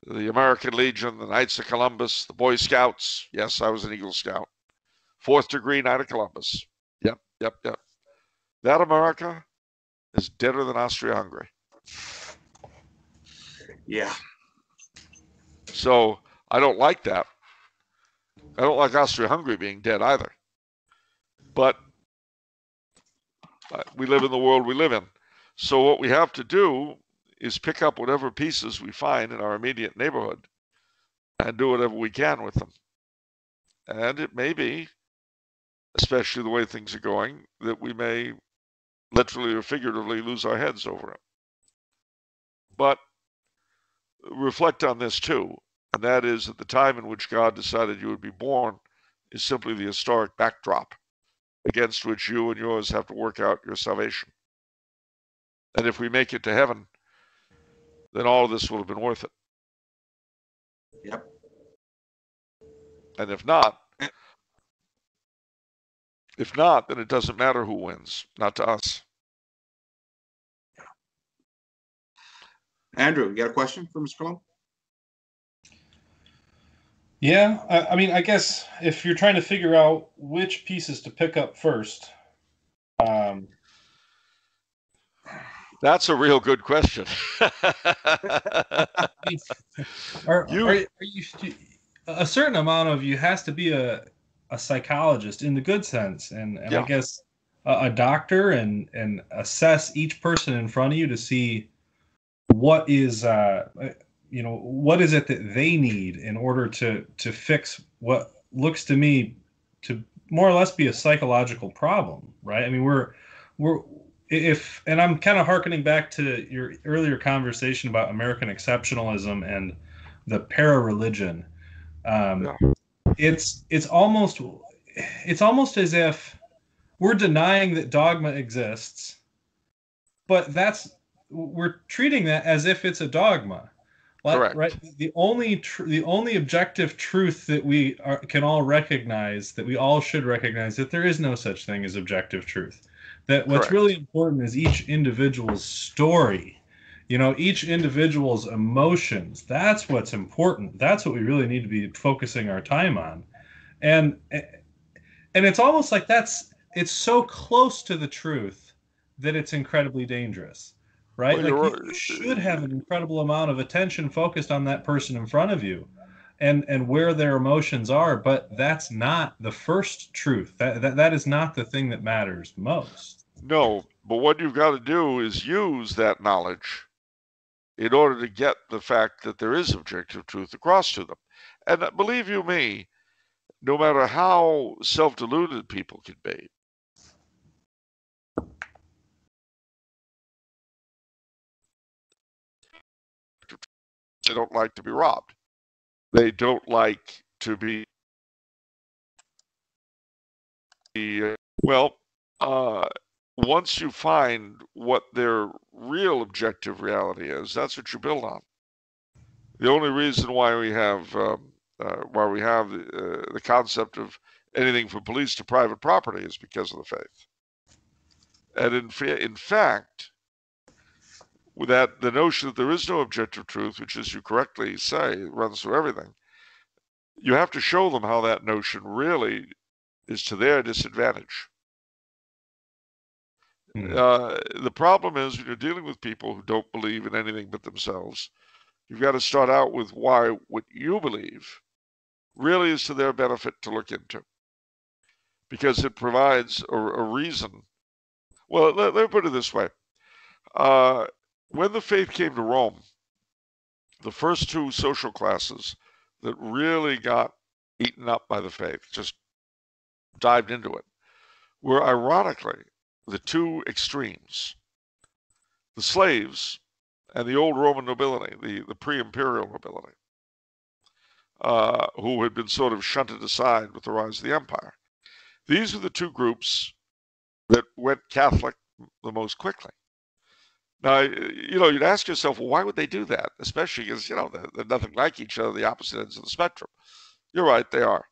the American Legion, the Knights of Columbus, the Boy Scouts. Yes, I was an Eagle Scout. Fourth degree Knight of Columbus. Yep, yep, yep. That America is deader than Austria-Hungary. Yeah. So I don't like that. I don't like Austria-Hungary being dead either. But uh, we live in the world we live in. So what we have to do is pick up whatever pieces we find in our immediate neighborhood and do whatever we can with them. And it may be, especially the way things are going, that we may literally or figuratively lose our heads over it. But reflect on this too, and that is that the time in which God decided you would be born is simply the historic backdrop against which you and yours have to work out your salvation. And if we make it to heaven, then all of this will have been worth it. Yep. And if not, eh. if not, then it doesn't matter who wins, not to us. Andrew, you got a question for Mr. Coulombe? Yeah, I, I, mean, I guess if you're trying to figure out which pieces to pick up first, um, that's a real good question. are, you, are, are you, a certain amount of you has to be a, a psychologist in the good sense, and, and yeah. I guess a, a doctor and and assess each person in front of you to see what is uh, you know what is it that they need in order to to fix what looks to me to more or less be a psychological problem right i mean we're we're if and i'm kind of harkening back to your earlier conversation about american exceptionalism and the para-religion um, yeah. it's it's almost it's almost as if we're denying that dogma exists but that's we're treating that as if it's a dogma Correct. Right. The only tr- the only objective truth that we are, can all recognize, that we all should recognize, that there is no such thing as objective truth. That what's Correct. really important is each individual's story. You know, each individual's emotions. That's what's important. That's what we really need to be focusing our time on. And and it's almost like that's it's so close to the truth that it's incredibly dangerous right? Well, like you should have an incredible amount of attention focused on that person in front of you and and where their emotions are, but that's not the first truth. That that, that is not the thing that matters most. No, but what you've got to do is use that knowledge in order to get the fact that there is objective truth across to them. And uh, believe you me, no matter how self-deluded people can be, They don't like to be robbed. They don't like to be. Well, uh, once you find what their real objective reality is, that's what you build on. The only reason why we have um, uh, why we have the, uh, the concept of anything from police to private property is because of the faith. And in, in fact, that the notion that there is no objective truth, which, as you correctly say, runs through everything, you have to show them how that notion really is to their disadvantage. Mm. Uh, the problem is when you're dealing with people who don't believe in anything but themselves, you've got to start out with why what you believe really is to their benefit to look into, because it provides a, a reason. Well, let, let, me put it this way. Uh, when the faith came to Rome, the first two social classes that really got eaten up by the faith, just dived into it, were ironically the two extremes the slaves and the old Roman nobility, the, the pre imperial nobility, uh, who had been sort of shunted aside with the rise of the empire. These were the two groups that went Catholic the most quickly. Now, you know, you'd ask yourself, well, why would they do that? Especially because, you know, they're, they're nothing like each other, the opposite ends of the spectrum. You're right, they are.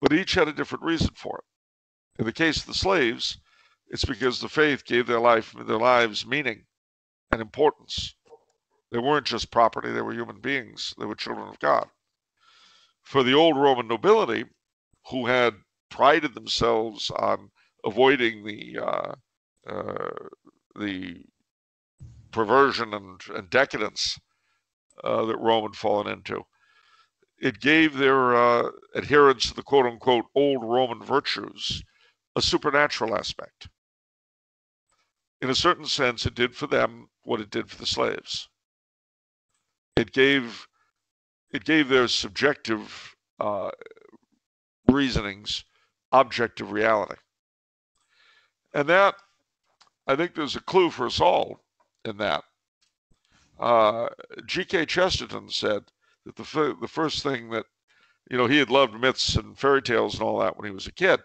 But each had a different reason for it. In the case of the slaves, it's because the faith gave their life, their lives meaning and importance. They weren't just property, they were human beings. They were children of God. For the old Roman nobility, who had prided themselves on avoiding the uh, uh, the perversion and, and decadence uh, that Rome had fallen into. It gave their uh, to the quote unquote old Roman virtues a supernatural aspect. In a certain sense, it did for them what it did for the slaves. It gave it gave their subjective uh, reasonings objective reality. And that, I think there's a clue for us all in that. Uh, G.K. Chesterton said that the, f- the first thing that, you know, he had loved myths and fairy tales and all that when he was a kid.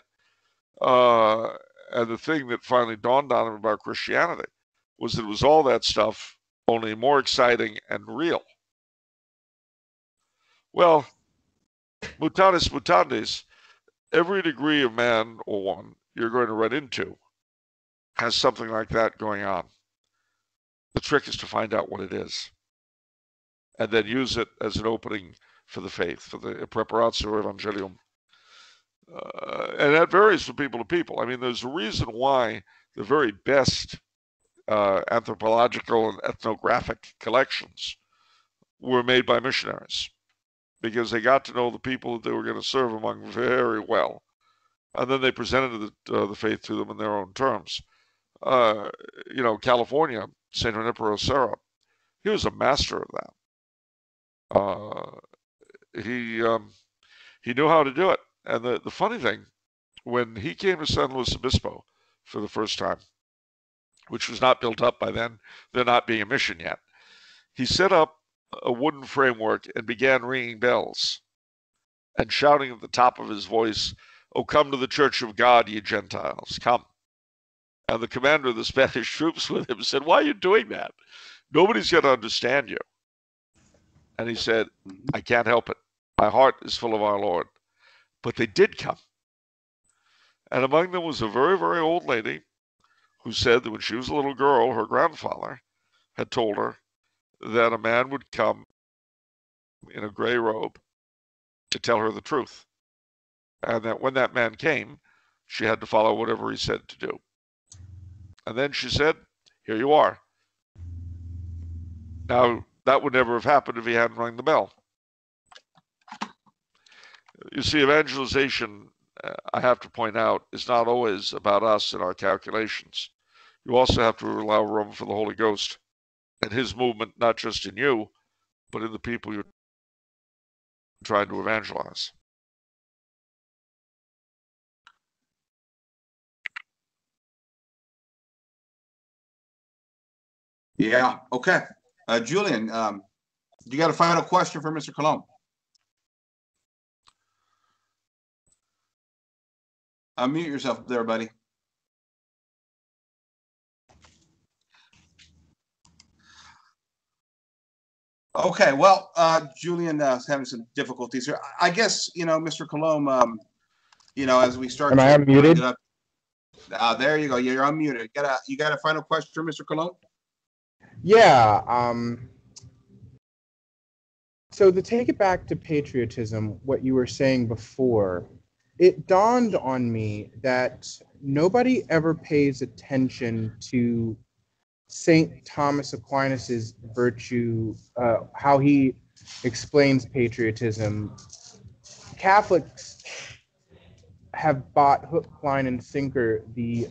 Uh, and the thing that finally dawned on him about Christianity was that it was all that stuff, only more exciting and real. Well, mutatis mutandis, every degree of man or one you're going to run into has something like that going on. The trick is to find out what it is and then use it as an opening for the faith, for the preparatio evangelium. Uh, and that varies from people to people. I mean, there's a reason why the very best uh, anthropological and ethnographic collections were made by missionaries because they got to know the people that they were going to serve among very well. and then they presented the, uh, the faith to them in their own terms. Uh, you know, California, Saint Junipero Serra, he was a master of that. Uh, he um, he knew how to do it. And the, the funny thing, when he came to San Luis Obispo for the first time, which was not built up by then, there not being a mission yet, he set up a wooden framework and began ringing bells and shouting at the top of his voice, Oh, come to the church of God, ye Gentiles, come. And the commander of the Spanish troops with him said, Why are you doing that? Nobody's going to understand you. And he said, I can't help it. My heart is full of our Lord. But they did come. And among them was a very, very old lady who said that when she was a little girl, her grandfather had told her that a man would come in a gray robe to tell her the truth. And that when that man came, she had to follow whatever he said to do. And then she said, Here you are. Now, that would never have happened if he hadn't rung the bell. You see, evangelization, uh, I have to point out, is not always about us and our calculations. You also have to allow room for the Holy Ghost and his movement, not just in you, but in the people you're trying to evangelize. Yeah. Okay. Uh, Julian, um, you got a final question for Mr. Coulombe? Unmute yourself there, buddy. Okay, well, uh, Julian uh, is having some difficulties here. I guess you know, Mr. Coulombe. Um, you know, as we start. Am I unmuted? Up, uh, there you go. You're unmuted. You got a you got a final question Mr. Coulombe? Yeah. Um, so to take it back to patriotism, what you were saying before, it dawned on me that nobody ever pays attention to Saint Thomas Aquinas's virtue, uh, how he explains patriotism. Catholics have bought hook, line, and sinker the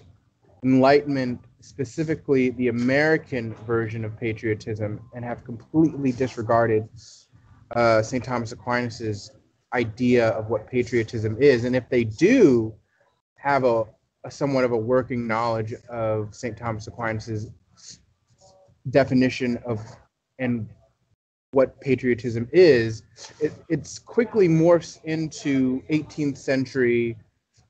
Enlightenment, specifically the American version of patriotism, and have completely disregarded uh, St. Thomas Aquinas's idea of what patriotism is. And if they do have a, a somewhat of a working knowledge of St. Thomas Aquinas's definition of and what patriotism is, it it's quickly morphs into 18th century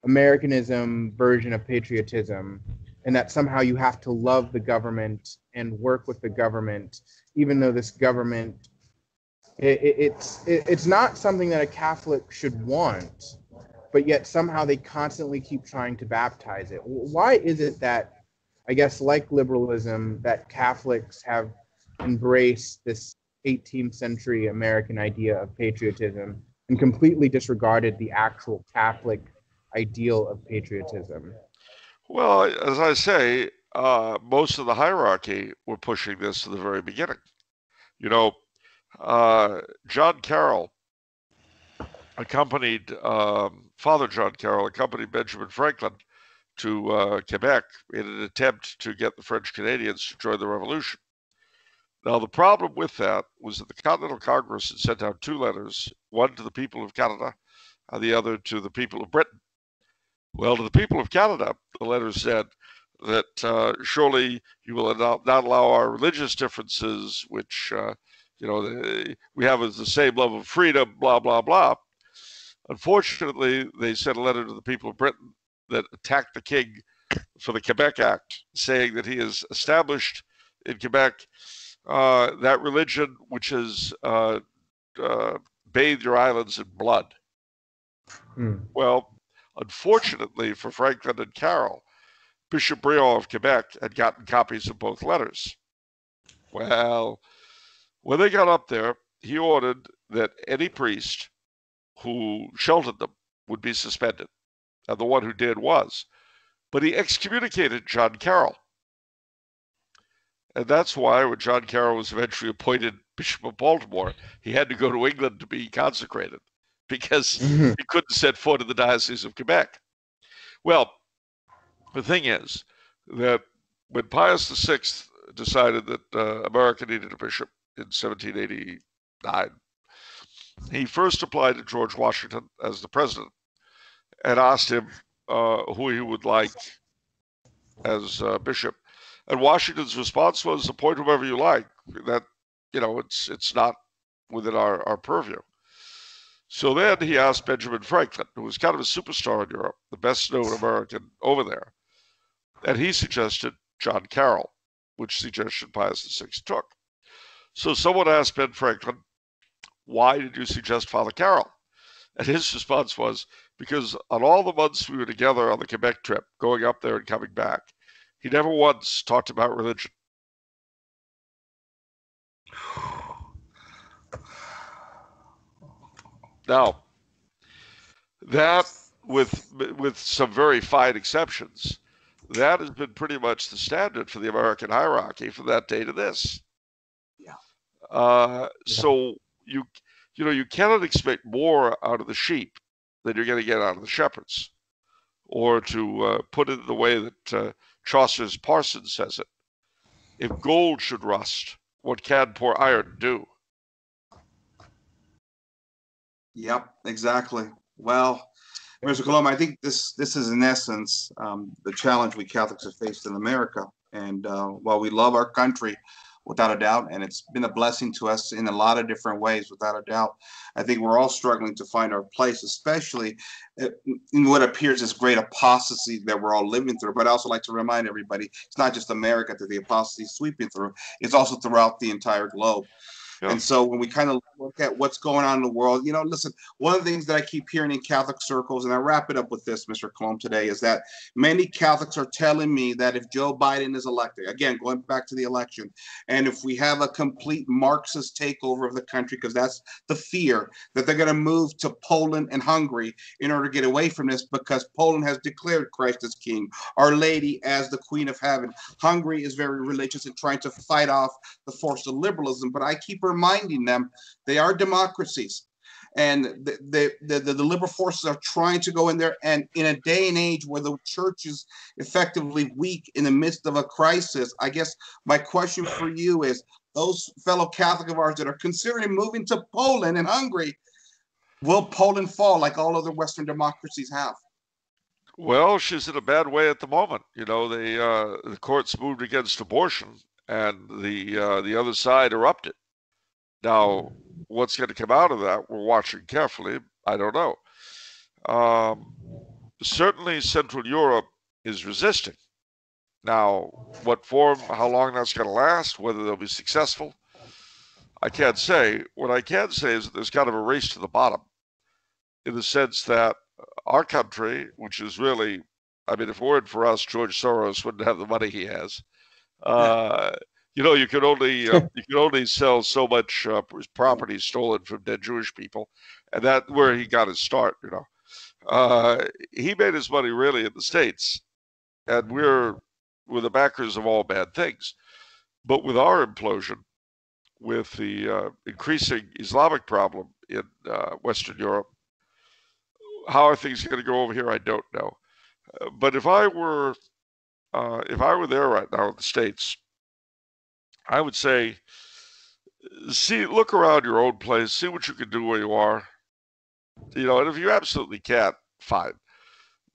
Americanism version of patriotism, and that somehow you have to love the government and work with the government, even though this government it, it, it's it, it's not something that a Catholic should want, but yet somehow they constantly keep trying to baptize it. Why is it that I guess, like liberalism, that Catholics have embraced this 18th century American idea of patriotism and completely disregarded the actual Catholic ideal of patriotism. Well, as I say, uh, most of the hierarchy were pushing this to the very beginning. You know, uh, John Carroll accompanied um, Father John Carroll accompanied Benjamin Franklin to uh, Quebec in an attempt to get the French Canadians to join the revolution. Now, the problem with that was that the Continental Congress had sent out two letters, one to the people of Canada and the other to the people of Britain. Well, to the people of Canada, the letter said that uh, surely you will not, not, allow our religious differences, which, uh, you know, we have as the same love of freedom, blah, blah, blah. Unfortunately, they sent a letter to the people of Britain that attacked the king for the Quebec Act, saying that he has established in Quebec uh, that religion which has uh, uh, bathed your islands in blood. Hmm. Well, unfortunately for Franklin and Carroll, Bishop Briand of Quebec had gotten copies of both letters. Well, when they got up there, he ordered that any priest who sheltered them would be suspended and the one who did was. But he excommunicated John Carroll. And that's why when John Carroll was eventually appointed Bishop of Baltimore, he had to go to England to be consecrated because mm-hmm. he couldn't set foot in the Diocese of Quebec. Well, the thing is that when Pius VI decided that uh, America needed a bishop in 1789, he first applied to George Washington as the president and asked him uh, who he would like as uh, bishop. And Washington's response was, appoint whoever you like. That, you know, it's it's not within our, our purview. So then he asked Benjamin Franklin, who was kind of a superstar in Europe, the best known American over there, and he suggested John Carroll, which suggestion Pius VI took. So someone asked Ben Franklin, why did you suggest Father Carroll? And his response was, because on all the months we were together on the Quebec trip, going up there and coming back, he never once talked about religion. Now, that with with some very fine exceptions, that has been pretty much the standard for the American hierarchy from that day to this. Yeah. Uh, so you you know you cannot expect more out of the sheep than you're going to get out of the shepherds, or to uh, put it in the way that uh, Chaucer's Parson says it: "If gold should rust, what can poor iron do?" Yep, exactly. Well, Mr. Colombo, I think this this is in essence um, the challenge we Catholics have faced in America. And uh, while we love our country, without a doubt, and it's been a blessing to us in a lot of different ways, without a doubt, I think we're all struggling to find our place, especially in what appears as great apostasy that we're all living through. But I also like to remind everybody, it's not just America that the apostasy is sweeping through; it's also throughout the entire globe. Yeah. And so when we kind of look at what's going on in the world, you know, listen, one of the things that I keep hearing in Catholic circles, and I wrap it up with this, Mr. Coulombe, today, is that many Catholics are telling me that if Joe Biden is elected, again, going back to the election, and if we have a complete Marxist takeover of the country, because that's the fear that they're going to move to Poland and Hungary in order to get away from this, because Poland has declared Christ as king, Our Lady as the Queen of Heaven. Hungary is very religious and trying to fight off the force of liberalism, but I keep reminding them they are democracies. And the, the, the, the, liberal forces are trying to go in there. And in a day and age where the church is effectively weak in the midst of a crisis, I guess my question for you is those fellow Catholic of ours that are considering moving to Poland and Hungary, will Poland fall like all other Western democracies have? Well, she's in a bad way at the moment. You know, the uh, the courts moved against abortion, and the uh, the other side erupted. Now, what's going to come out of that? We're watching carefully. I don't know. Um, certainly, Central Europe is resisting. Now, what form, how long that's going to last, whether they'll be successful, I can't say. What I can say is that there's kind of a race to the bottom in the sense that our country, which is really, I mean, if it weren't for us, George Soros wouldn't have the money he has. Uh, you know, you could only uh, you could only sell so much uh, property stolen from dead Jewish people, and that where he got his start. You know, uh, he made his money really in the states, and we're we're the backers of all bad things. But with our implosion, with the uh, increasing Islamic problem in uh, Western Europe, how are things going to go over here? I don't know. Uh, but if I were if I were there right now in the states I would say, see, look around your own place, see what you can do where you are. You know, and if you absolutely can't, fine.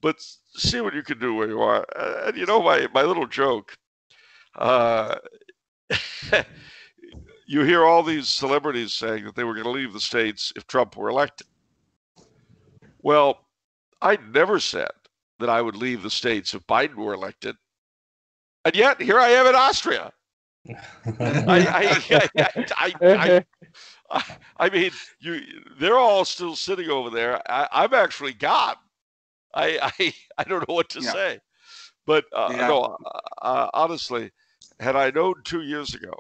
But see what you can do where you are. And you know, my, my little joke, uh, you hear all these celebrities saying that they were going to leave the States if Trump were elected. Well, I never said that I would leave the States if Biden were elected. And yet, here I am in Austria. I, I, I, I, I, mean, you, they're all still sitting over there. I, am actually gone. I, I, I don't know what to yeah. say. But uh, yeah. no, uh, uh, honestly, had I known two years ago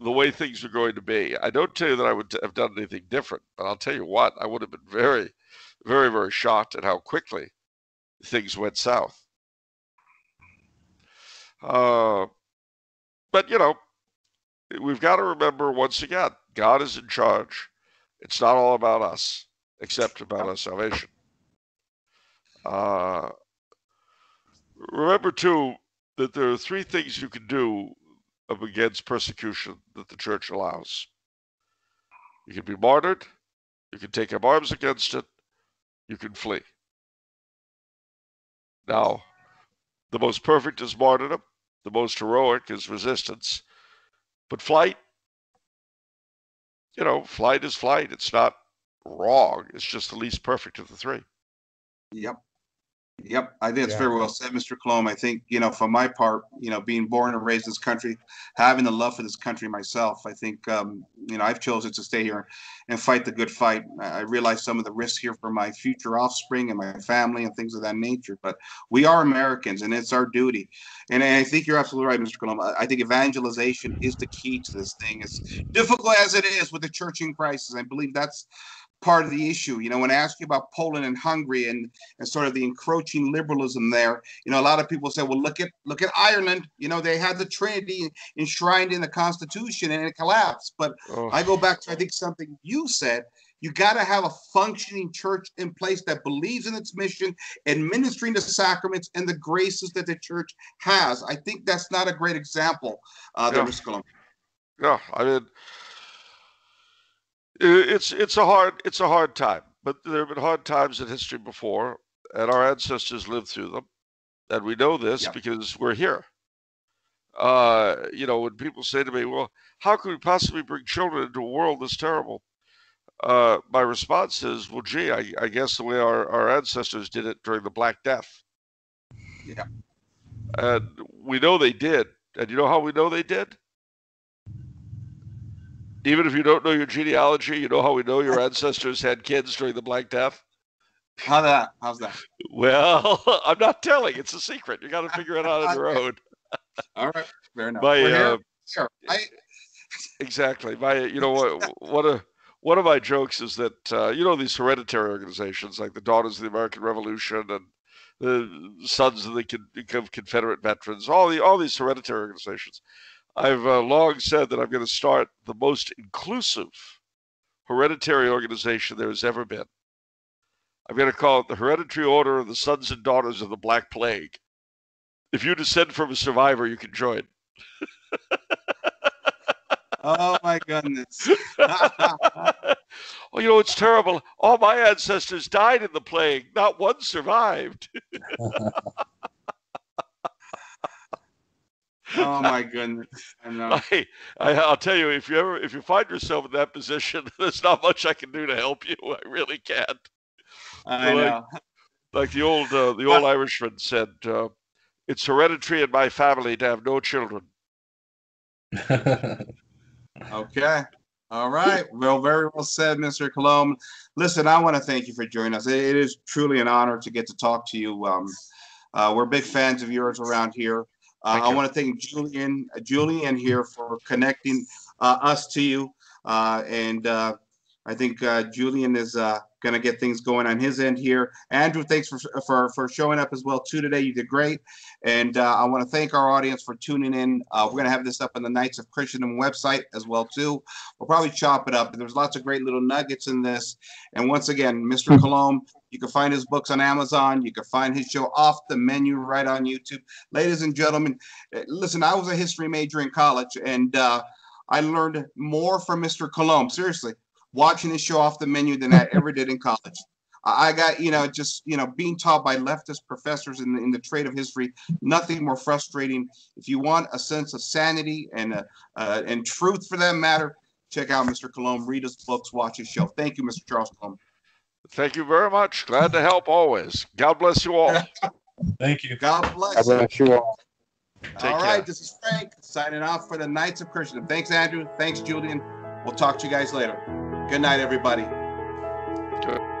the way things were going to be, I don't tell you that I would have done anything different. But I'll tell you what, I would have been very, very, very shocked at how quickly things went south. Uh, but, you know, we've got to remember once again God is in charge. It's not all about us, except about our salvation. Uh, remember, too, that there are three things you can do against persecution that the church allows. You can be martyred, you can take up arms against it, you can flee. Now, the most perfect is martyrdom, the most heroic is resistance, but flight, you know, flight is flight. It's not wrong, it's just the least perfect of the three. Yep. Yep, I think it's Yeah. very well said, Mr. Coulombe. I think, you know, for my part, you know, being born and raised in this country, having the love for this country myself, I think, um, you know, I've chosen to stay here and fight the good fight. I realize some of the risks here for my future offspring and my family and things of that nature, but we are Americans and it's our duty. And I think you're absolutely right, Mr. Coulombe. I I think evangelization is the key to this thing. As difficult as it is with the church in crisis, I believe that's part of the issue. You know, when I ask you about Poland and Hungary and and sort of the encroaching liberalism there. You know, a lot of people say, well, look at look at Ireland. You know, they had the Trinity enshrined in the Constitution and it collapsed. But Oh, I go back to I think something you said. You got to have a functioning church in place that believes in its mission, administering the sacraments and the graces that the church has. I think that's not a great example. Uh, there, Yeah. Mr. Yeah, I mean, it's it's a hard it's a hard time, but there have been hard times in history before, and our ancestors lived through them, and we know this Yeah. because we're here. Uh, you know, when people say to me, "Well, how could we possibly bring children into a world this terrible?" Uh, my response is, "Well, gee, I, I guess the way our, our ancestors did it during the Black Death." Yeah. And we know they did. And you know how we know they did? Even if you don't know your genealogy, you know how we know your ancestors had kids during the Black Death? How that? How's that? Well, I'm not telling. It's a secret. You got to figure it out on your own. All right, fair enough. My, uh, Sure. I, exactly. My, you know what? One of one of my jokes is that uh, you know these hereditary organizations like the Daughters of the American Revolution and the Sons of the Con- Confederate Veterans, all the all these hereditary organizations. I've uh, long said that I'm going to start the most inclusive hereditary organization there has ever been. I'm going to call it the Hereditary Order of the Sons and Daughters of the Black Plague. If you descend from a survivor, you can join. oh my goodness. well, you know, it's terrible. All my ancestors died in the plague. Not one survived. oh my goodness. I know. I, I, I'll tell you, if you ever, if you find yourself in that position, there's not much I can do to help you. I really can't. I like- know. Like the old, uh, the old Irishman said, uh, "It's hereditary in my family to have no children." Okay. All right. Well, very well said, Mr. Coulombe. Listen, I want to thank you for joining us. It it is truly an honor to get to talk to you. Um, uh, we're big fans of yours around here. Uh, I want to thank Julian, uh, Julian here for connecting uh, us to you. Uh, and uh, I think uh, Julian is uh, going to get things going on his end here. Andrew, thanks for for for showing up as well too today. You did great. And uh, I want to thank our audience for tuning in. Uh, we're going to have this up on the Knights of Christendom website as well too. We'll probably chop it up. There's lots of great little nuggets in this. And once again, Mr. Coulombe, you can find his books on Amazon. You can find his show off the menu right on YouTube. Ladies and gentlemen, eh, listen, I was a history major in college, and uh, I learned more from Mr. Coulombe. Seriously, watching his show off the menu than I ever did in college. I I got, you know, just, you know, being taught by leftist professors in the, in the trade of history, nothing more frustrating. If you want a sense of sanity and, uh, uh, and truth for that matter, check out Mr. Coulombe, read his books, watch his show. Thank you, Mr. Charles Coulombe. Thank you very much. Glad to help always. God bless you all. Thank you. God God bless. bless you all. Take All care. right, this is Frank signing off for the Knights of Christendom. Thanks, Andrew. Thanks, Julian. We'll talk to you guys later. Good night, everybody. Good.